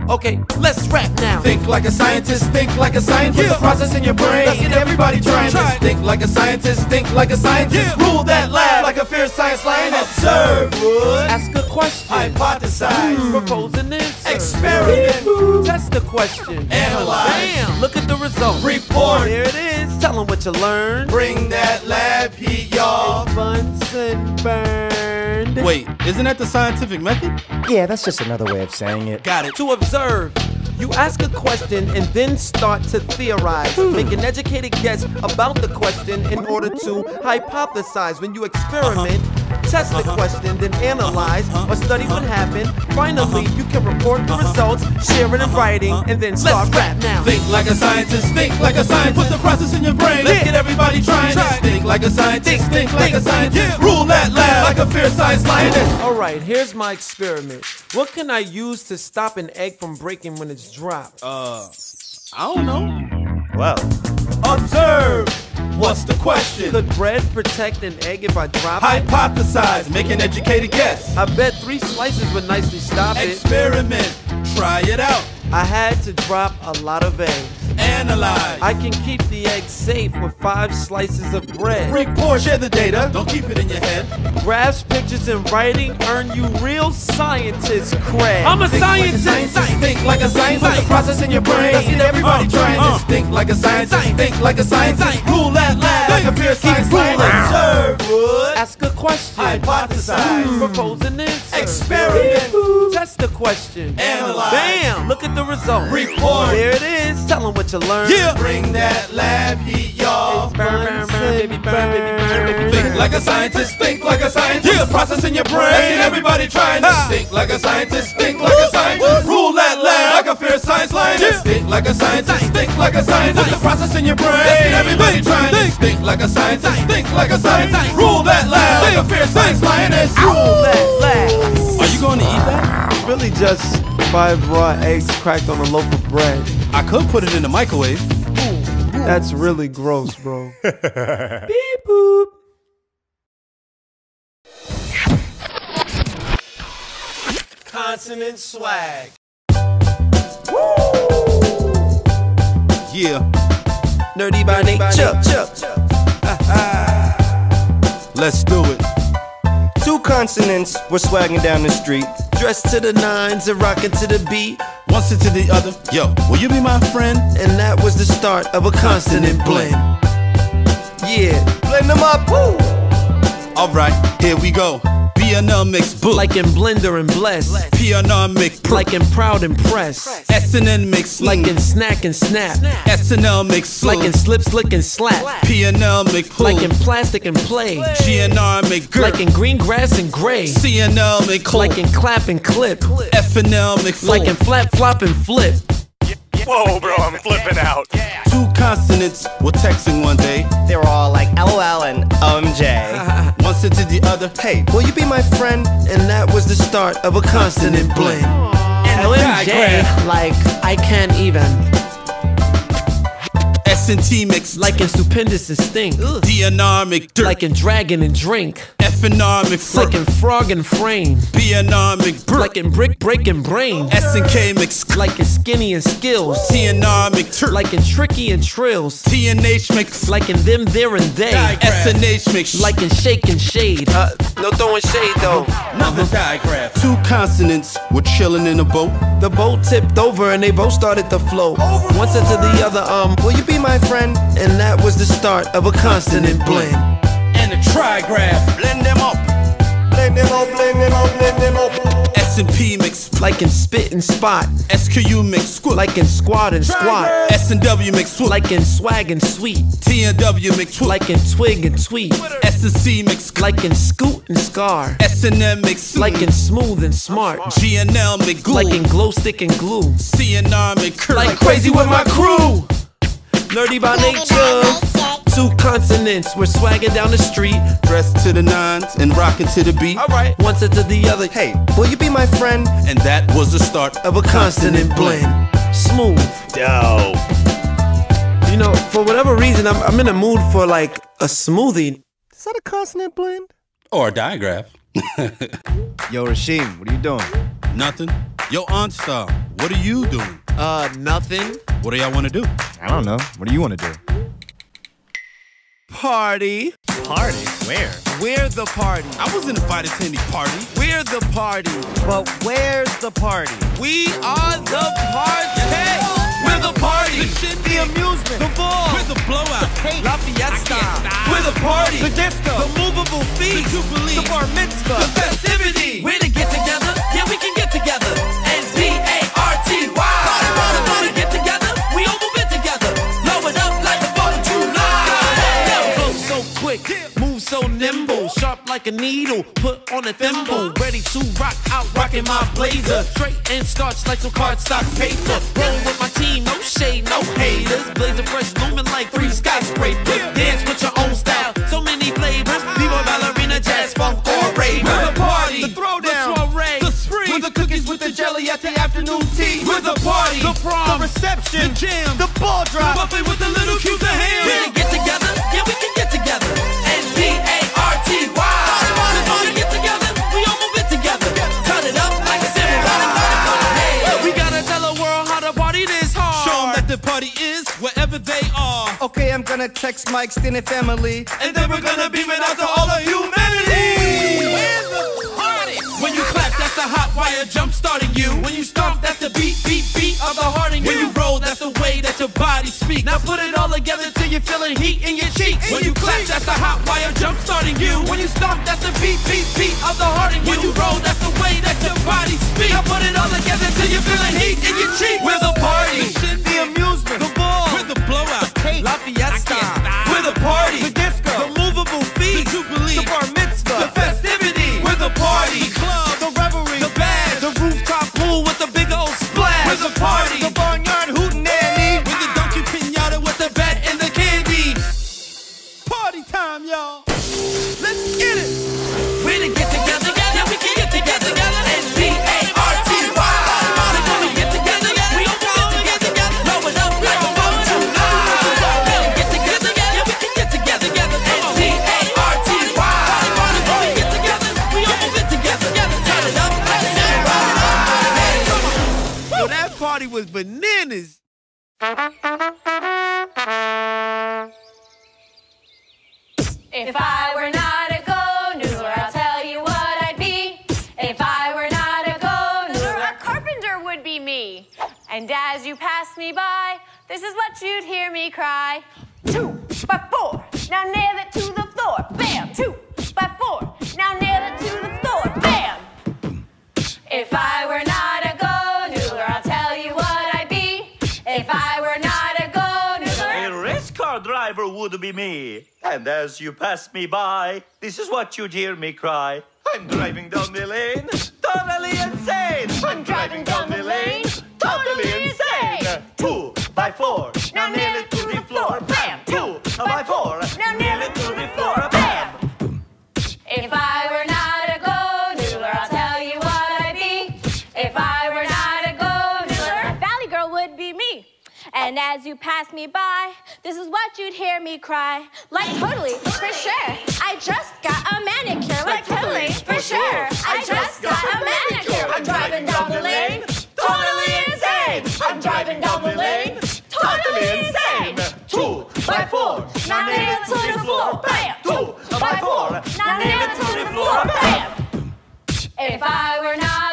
Okay, let's rap now. Think like a scientist, think like a scientist. Yeah. The process in your brain. Let's get everybody trying Try this. Think like a scientist, think like a scientist. Rule that lab like a fierce science lioness. Observe, would. Ask a question. Hypothesize. Mm. Propose an answer. Experiment. Test the question. Analyze. Bam! Look at the result. Report. There it is. Tell them what you learned. Bring that lab heat, y'all. Bunsen burned. Wait, isn't that the scientific method? Yeah, that's just another way of saying it. Got it. To observe. You ask a question and then start to theorize. Hmm. Make an educated guess about the question in order to hypothesize. When you experiment, uh-huh. test the uh-huh. question, then analyze uh-huh. or study what happened. Finally, you can report the results, share it in writing, and then start rap now. Think like a scientist, think like a scientist. Put the process in your brain. Let's get everybody trying it. Think like a scientist, think, like a scientist. Rule that lab like a fierce science lioness. All right, here's my experiment. What can I use to stop an egg from breaking when it's dropped? Uh, I don't know. Well, Observe. What's the question? Could bread protect an egg if I drop it? Hypothesize, make an educated guess. I bet three slices would nicely stop it. Experiment, try it out. I had to drop a lot of eggs. Analyze. I can keep the egg safe with five slices of bread. Report, share the data. Don't keep it in your head. Graphs, pictures, and writing earn you real scientist cred. I'm a Think like a scientist. scientist, think like a scientist. Put the process in your brain. Let's get everybody Uh, trying uh. this. Think like a scientist, think like a scientist. Science. Rule that lab like a fierce science ruling. lioness. Observe, would. Ask a question. Hypothesize. Propose an answer. Experiment. Test the question. Analyze. Bam! Look at the result. Report. There it is. Tell them what you learned. Bring that lab heat, y'all. Burn, burn, burn, baby, burn, baby, burn, baby, Think like a scientist, think like a scientist. Put the process in your brain. Let's everybody trying this. Think like a scientist, think like a scientist. Rule that lab like a fierce science lioness. Think like a scientist, think like a scientist. Put the process in your brain. Let's everybody trying to Think like a scientist, think like a scientist. Rule that lab like a fierce science lioness. Rule that lab. Are you going to eat that? Really just five raw eggs cracked on a loaf of bread. I could put it in the microwave. That's really gross, bro. Beep boop. Consonant swag. Yeah, Nerdy by nature. let's do it. two consonants were swagging down the street. Dressed to the nines and rocking to the beat. One sit to the other. Yo, will you be my friend? And that was the start of a consonant blend. Yeah, Blend them up. Woo! Alright, here we go. PNL mix book. like in Blender and Bless. PNL mix pr- Like in Proud and Press. SNN mix Like in mm. Snack and Snap. SNL mix Like in Slip, Slick and Slap. PNL make pull. Like in Plastic and Play. GNR make grip. Like in Green Grass and Gray. CNL make. Like in Clap and Clip. FNL make. Like in Flap, Flop and Flip. Whoa, bro, I'm flipping out. Two consonants were texting one day. They were all like LOL and UMJ. One said to the other, hey, will you be my friend? And that was the start of a consonant blend. LMJ, like I can't even. S&T mix. Like in Stupendous and Stink. DNR make dirt. Like in Dragon and Drink. FNR make fur. Like in Frog and Frame. BNR make brick. Like in Brick, Break and Brain. SNK mix. Like in Skinny and Skills. TNR make turk. Like in Tricky and Trills. TNH make f- Like in Them, There, and They. SNH make sh- Like in Shake and Shade. Uh, no throwing shade though. Another diagram. Two consonants were chilling in a boat. The boat tipped over and they both started to float. One said to the other, um, Will you be my friend? and that was the start of a consonant blend. And a trigraph. Blend them up. blend them up, blend them up, blend them up. S and P mix like in spit and spot. SQU mix squat like in squad and squat. S and W mix swoop like in swag and sweet. T and W mix swoop like in twig and tweet. S and C mix like in scoot and scar. S and M mix like in smooth and smart. G and L mix like in glow stick and glue. C and R mix like crazy with my crew. Nerdy by nature. Two consonants, we're swagging down the street. Dressed to the nines and rocking to the beat. Alright, one set to the other. Hey, will you be my friend? And that was the start of a consonant blend. Smooth. Dope. You know, for whatever reason, I'm, I'm in a mood for like a smoothie. Is that a consonant blend? Or a diagraph. Yo, Rasheem, what are you doing? Nothing. Yo, Aunt Star, what are you doing? Uh, nothing. What do y'all want to do? I don't know. What do you want to do? Party. Party? Where? We're the party. I wasn't invited to any party. We're the party. But where's the party? We are the party. Hey, we're the party. The shindig. The amusement. The ball. We're the blowout. The La fiesta. We're the party. The disco. The movable feast. The jubilee. The bar mitzvah. The festivity. We're to get together. Yeah, we can get together. Move it together. Blow it up like the 4th of July. Yeah, flow so quick, move so nimble, sharp like a needle, put on a thimble, ready to rock. Out, rocking my blazer, straight and starch like some cardstock paper. Roll with my team, no shade, no haters, blazer fresh, looming like three skyscrapers. Dance with your own style, so many flavors, viva ballerina, jazz, funk, or rave. We're the party, with the cookies with the jelly at the afternoon tea. We're the party, the prom, the reception, the jam, the ball drop, the buffet with the little cute the ham. We're to get together, yeah, we can get together. And P A R T Y. When we get together, we all move it together. Turn it up like a samurai. We gotta tell the world how to party this hard. Show 'em that the party is wherever they are. Okay, I'm gonna text my extended family. And then we're gonna beam it out to all of humanity. Where's the party? When you clap, that's the hot wire jump starting you. When you stomp, that's the beat, beat, beat of the heart in you. When you roll, that's the way that your body speaks. Now put it all together till you're feeling heat in your cheeks. When you clap, that's the hot wire jump starting you. When you stomp, that's the beat, beat, beat of the heart in you. When you roll, that's the way that your body speaks. Now put it all together till you're feeling heat in your cheeks. We're the party, the amusement, the ball, we're the blowout, La fiesta, me by, this is what you'd hear me cry. I'm driving down the lane, totally insane. I'm driving down the lane, totally insane. Two by four, now nail it to the floor. Bam! Two by four, now nail it to the floor. Bam! If I were not a GoNoodler, I'll tell you what I'd be. If I were not a GoNoodler, a valley girl would be me. And as you pass me by, this is what you'd hear me cry. Like totally, for sure. I just got a manicure. Like totally, for sure. I just got a manicure. I'm driving down the lane, totally insane. I'm driving down the lane, totally insane. Two by four, Now nail it to the floor. Bam! two by four, Now nail it to the floor. Bam! If I were not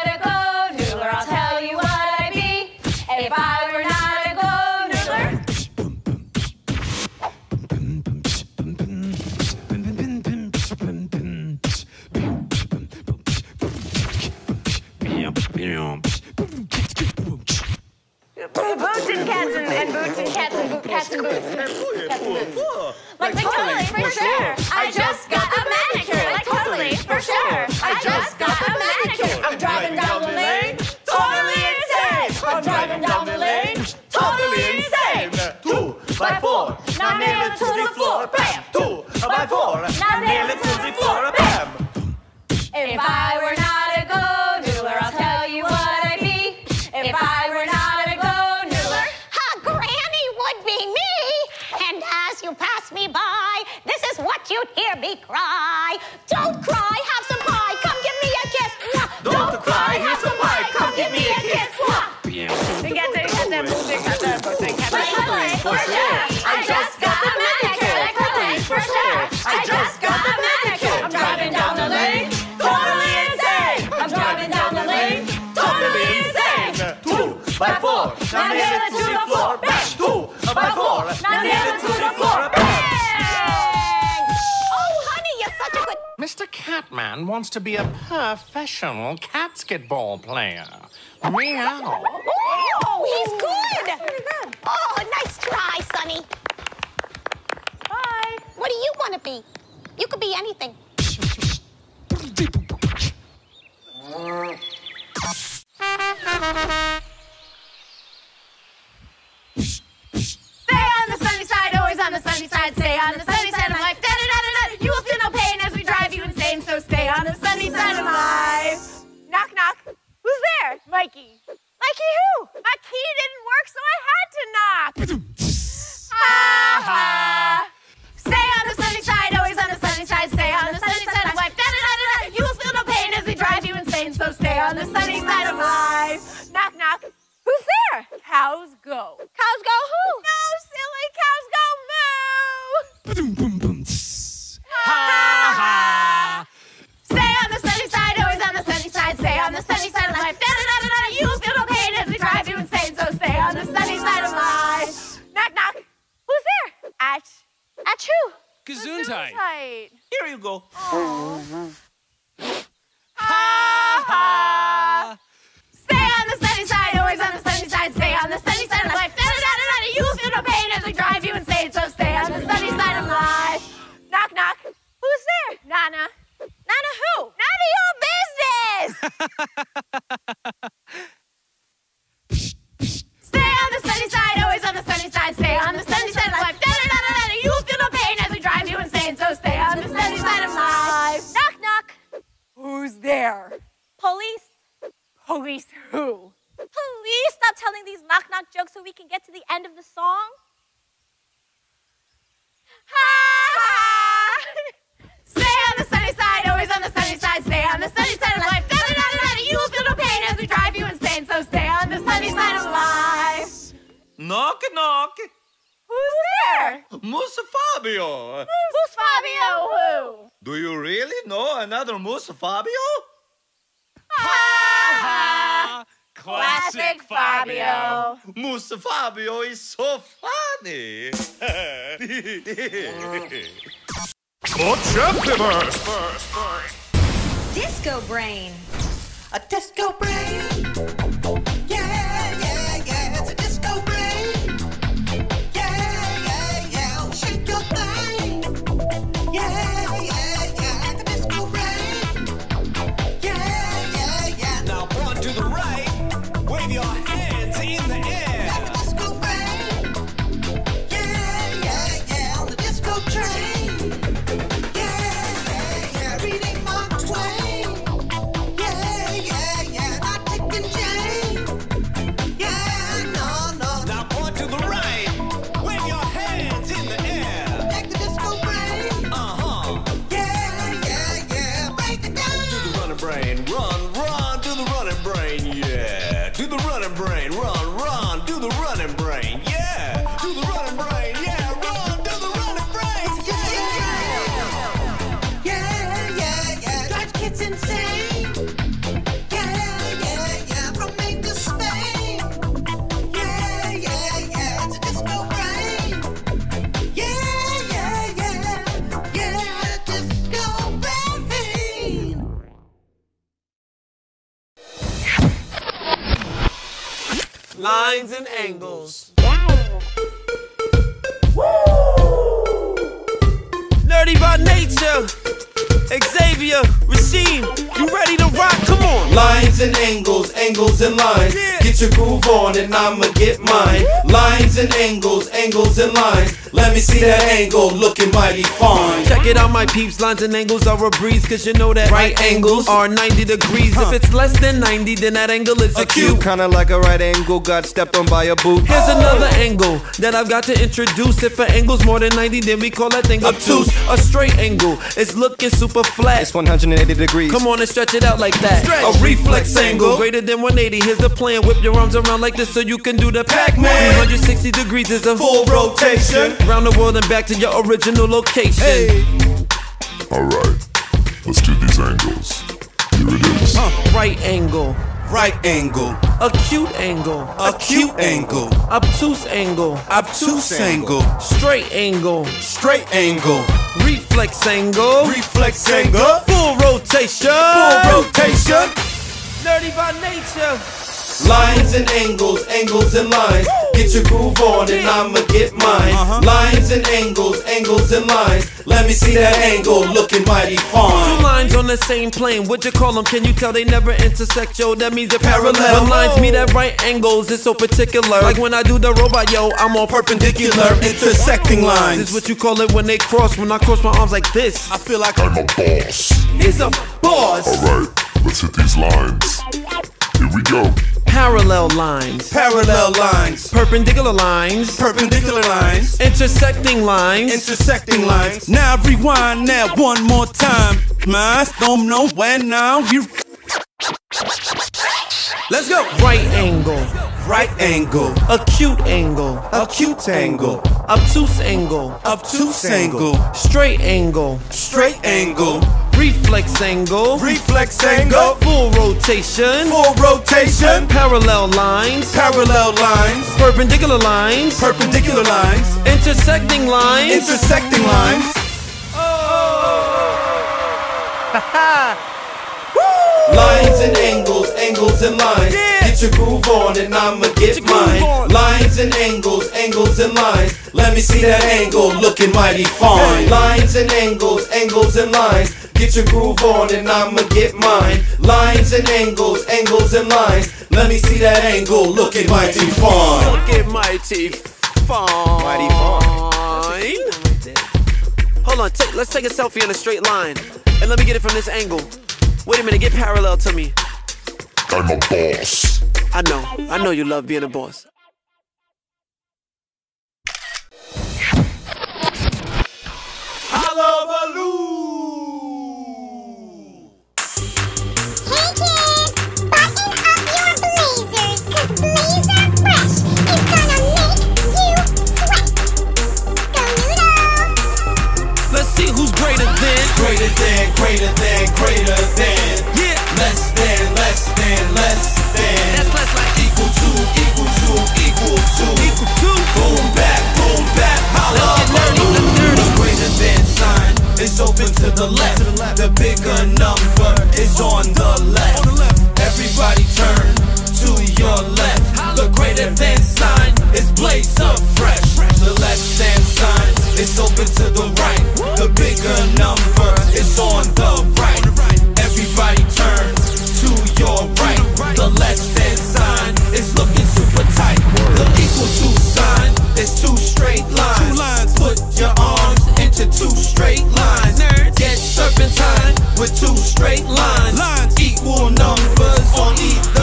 Thank you. to be a professional basketball player. Meow. go. Stay on the sunny side, always on the sunny side. Stay on the sunny side of life. You feel no pain as they drive you insane. So stay on the sunny side of life. Knock knock. Who's there? Nana. Nana who? None of your business. there? Police. Police who? Please stop telling these knock knock jokes so we can get to the end of the song. Ha! Stay on the sunny side, always on the sunny side. Stay on the sunny side of life. Da da da da da. You will feel no pain as we drive you insane. So stay on the sunny side of life. Knock knock. Who's there? Moose Fabio. Fabio who? Do you really know another Moose Fabio? Ha ha! Classic Fabio. Moose Fabio is so funny. Disco Brain. A disco brain. And angles, angles and lines. Get your groove on and I'ma get mine. Lines and angles, angles and lines. Let me see that angle looking mighty fine. Check it out, my peeps. Lines and angles are a breeze, cause you know that Right angles are 90 degrees. If it's less than 90, then that angle is acute. Kinda like a right angle got stepped on by a boot. Here's another angle that I've got to introduce. If an angle's more than 90, then we call that thing obtuse. A straight angle is looking super flat. It's 180 degrees. Come on and stretch it out like that. A reflex angle greater than 180. Here's the plan. Whip your arms around like this so you can do the Pac-Man. 360 degrees is a Full rotation. Around the world and back to your original location. Alright, let's do these angles. Here it is. Right angle. Right angle. Acute angle. Acute angle. Obtuse angle. Obtuse angle. Straight angle. Straight angle. Reflex angle. Reflex angle. Full rotation. Full rotation. Nerdy by nature. Lines and angles, angles and lines. Get your groove on and I'ma get mine. Uh-huh. Lines and angles, angles and lines. Let me see that angle looking mighty fine. Two lines on the same plane. What you call them? Can you tell they never intersect, yo? That means they're parallel. Parallel. When lines meet at right angles, it's so particular. Like when I do the robot, yo, I'm all perpendicular. Intersecting lines. This is what you call it when they cross. When I cross my arms like this, I feel like I'm a boss. he's a boss. Alright, let's hit these lines. Here we go. Parallel lines. parallel lines. Perpendicular lines. Perpendicular lines. Intersecting lines. Intersecting lines. Now rewind that one more time. My don't know when now. You. Let's go. right angle. Right angle. Acute angle. Acute angle. Obtuse angle. Obtuse angle. Straight angle. Straight angle. Reflex angle. Reflex angle. Full rotation. Full rotation. Parallel lines. Parallel lines. Perpendicular lines. Perpendicular lines. Intersecting lines. Intersecting lines. Lines and angles, angles and lines. Get your groove on and I'ma get mine. Lines and angles, angles and lines. Let me see that angle looking mighty fine. Lines and angles, angles and lines. Get your groove on and I'ma get mine. Lines and angles, angles and lines. Let me see that angle looking mighty fine. Looking mighty fine. Mighty fine. Hold on, take, let's take a selfie in a straight line. And let me get it from this angle. Wait a minute, get parallel to me. I'm a boss. I know, I know you love being a boss. Greater than, greater than, greater than. Yeah, Less than, less than, less than. that's less like Equal to, equal to, equal to. equal to. Boom back, boom back, holla. Let's get nerdy, let's nerdy. The greater than sign is open to the left. The bigger number is on the left. Everybody turn to your left. The greater than sign is blaze up fresh. The less than sign is open to the right. The bigger number is on the right. Everybody turn to your right. The less than sign is looking super tight. The equal to sign is two straight lines. Put your arms into two straight lines. Get serpentine with two straight lines. Equal numbers on either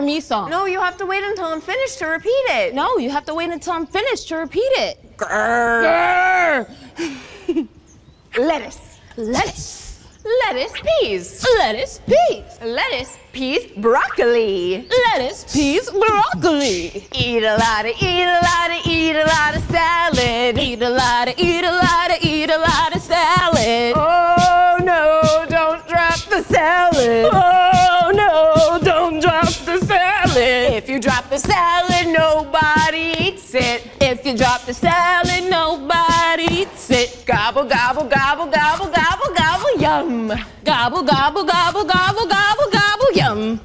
after me song. No, you have to wait until I'm finished to repeat it. No, you have to wait until I'm finished to repeat it. Grrr. Lettuce. Lettuce. Lettuce, peas. Lettuce, peas. Lettuce, peas, broccoli. Lettuce, peas, broccoli. Eat a lot of, eat a lot of, eat a lot of salad. Eat a lot of, eat a lot of, eat a lot of salad. Oh no, don't drop the salad. Oh no, don't drop the salad. If you drop the salad, nobody eats it. If you drop the salad, nobody eats it. Gobble, gobble, gobble, gobble, gobble, gobble, yum. Gobble, gobble, gobble, gobble, gobble, gobble, yum.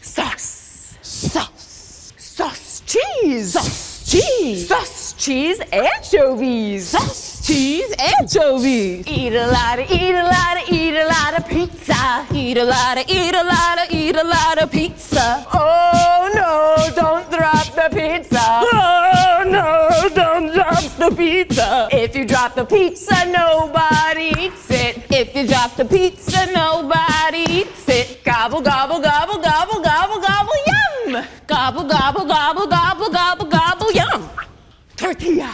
Sauce. Sauce. Sauce cheese. Sauce cheese. Sauce cheese anchovies. Sauce cheese anchovies. Eat a lot of, eat a lot of, eat a lot of pizza. Eat a lot of, eat a lot of, eat a lot of pizza. Oh no, don't drop the pizza. Oh no, don't drop the pizza. If you drop the pizza, nobody eats it. If you drop the pizza, nobody eats it. Gobble, gobble, gobble, gobble, gobble, gobble, yum. Gobble, gobble, gobble, gobble, gobble, gobble, yum. Tortilla.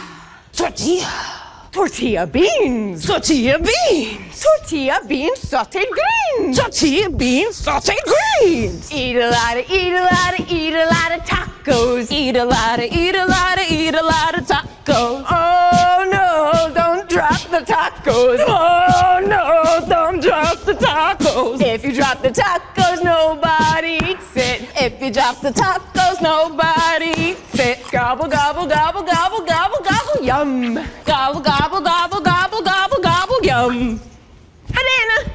Tortilla. Tortilla beans. Tortilla beans. Tortilla beans sauteed greens. Tortilla beans sauteed greens. Eat a lot of, eat a lot of, eat a lot of tacos. Eat a lot of, eat a lot of, eat a lot of tacos. Oh no, don't drop the tacos. Oh no, don't drop the tacos. If you drop the tacos, nobody eats it. If you drop the tacos, nobody eats it. Gobble, gobble, gobble, gobble, gobble, gobble, yum. Gobble, gobble, gobble, gobble, gobble, gobble, yum. Banana.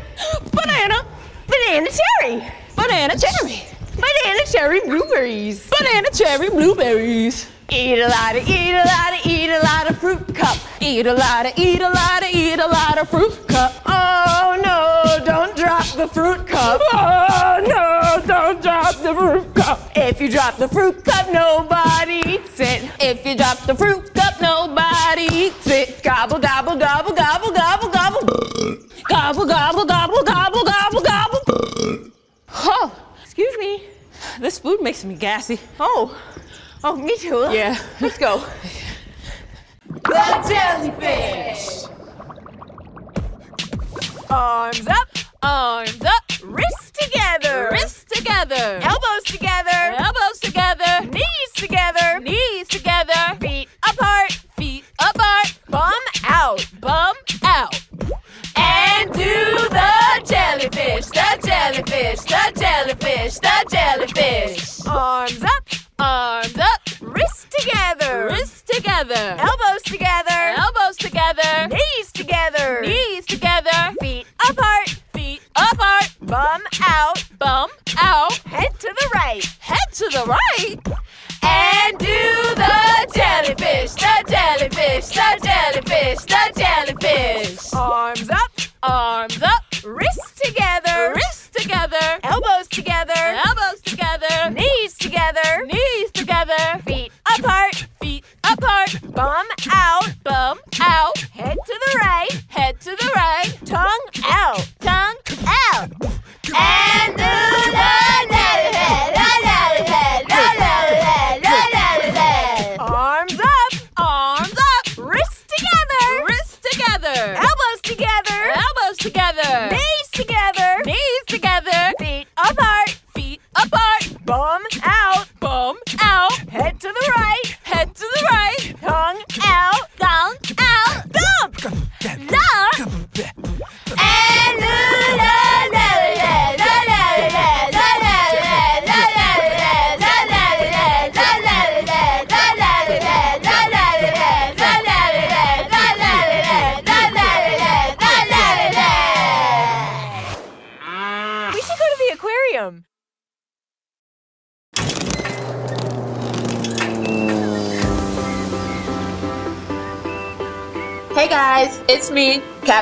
Banana. Banana cherry. Banana cherry. Banana cherry blueberries. Banana cherry blueberries. Eat a lot of, eat a lot of, eat a lot of fruit cup. Eat a lot of, eat a lot of, eat a lot of fruit cup. Oh no, don't drop the fruit cup. Oh no, don't drop the fruit cup. If you drop the fruit cup, nobody eats it. If you drop the fruit cup, nobody eats it. Gobble, gobble, gobble, gobble, gobble, gobble. Gobble, gobble, gobble, gobble, gobble, gobble. Oh, Excuse me. this food makes me gassy. Oh, oh, me too. Yeah. Let's go. The jellyfish. Arms up, arms up, wrists together, Wrists together. elbows together, Elbows together. knees together, Knees together. feet apart, Feet apart. bum out, Bum out. And do the jellyfish, the jellyfish, the jellyfish, the jellyfish. Arms up, Arms up. wrists together, Wrists together. elbows together, Elbows together. knees together, Knees together. feet apart, Feet apart. bum out, Bum out. head to the right. Head to the right.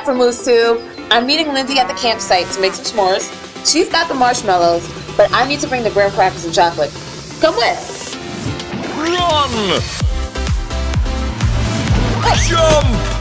From Moose Tube. I'm meeting Lindsay at the campsite to make some s'mores. She's got the marshmallows, but I need to bring the graham crackers and chocolate. Come with. Run! Jump! Jump!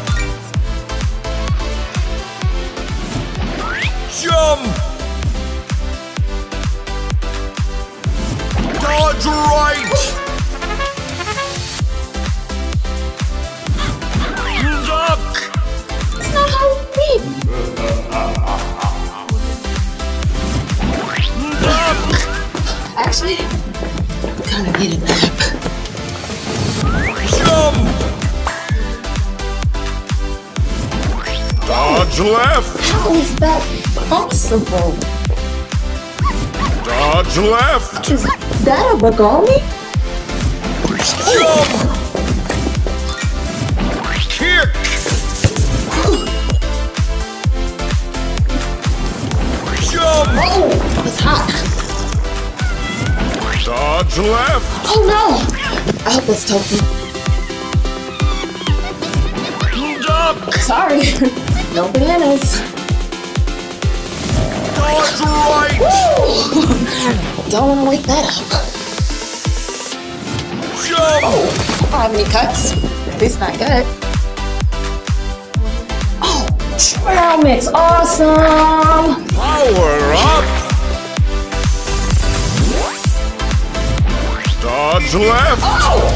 Left! How is that possible? Dodge left! Is that a Bagami? Jump! Kick! Jump! Oh, that was hot. Dodge left! Oh no! I hope that's tofu. Duck! Sorry, no bananas. Dodge right! Woo! Don't want to wake that up. Jump! I don't have any cuts. At least not yet. Oh, trail mix, awesome! Power up! Dodge left! Oh,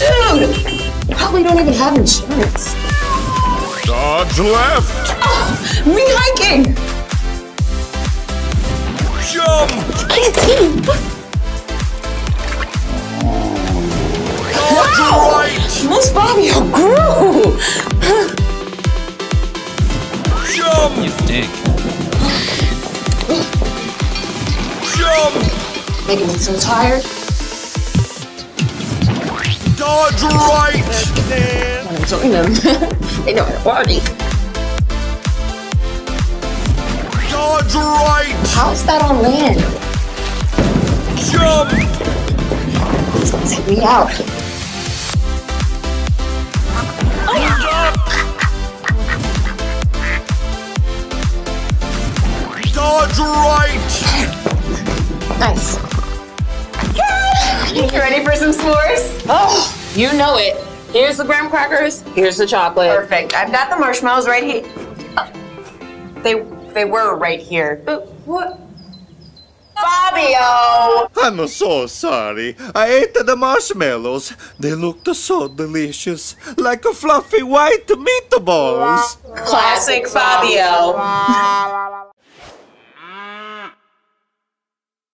dude! Probably don't even have insurance. Dodge left! Me hiking! Jump! Can't see. Dodge right! Miss Fabio grew! Jump! You stink. Jump! Making me so tired. Dodge right! I want to join them. they know how to party. Dodge right! How's that on land? Jump! Take me out. Dodge right! Nice. You ready for some s'mores? Oh, you know it. Here's the graham crackers. Here's the chocolate. Perfect. I've got the marshmallows right here. Uh, They they were right here. What? Fabio! I'm so sorry. I ate the marshmallows. They looked so delicious, like a fluffy white meatballs. Classic Fabio.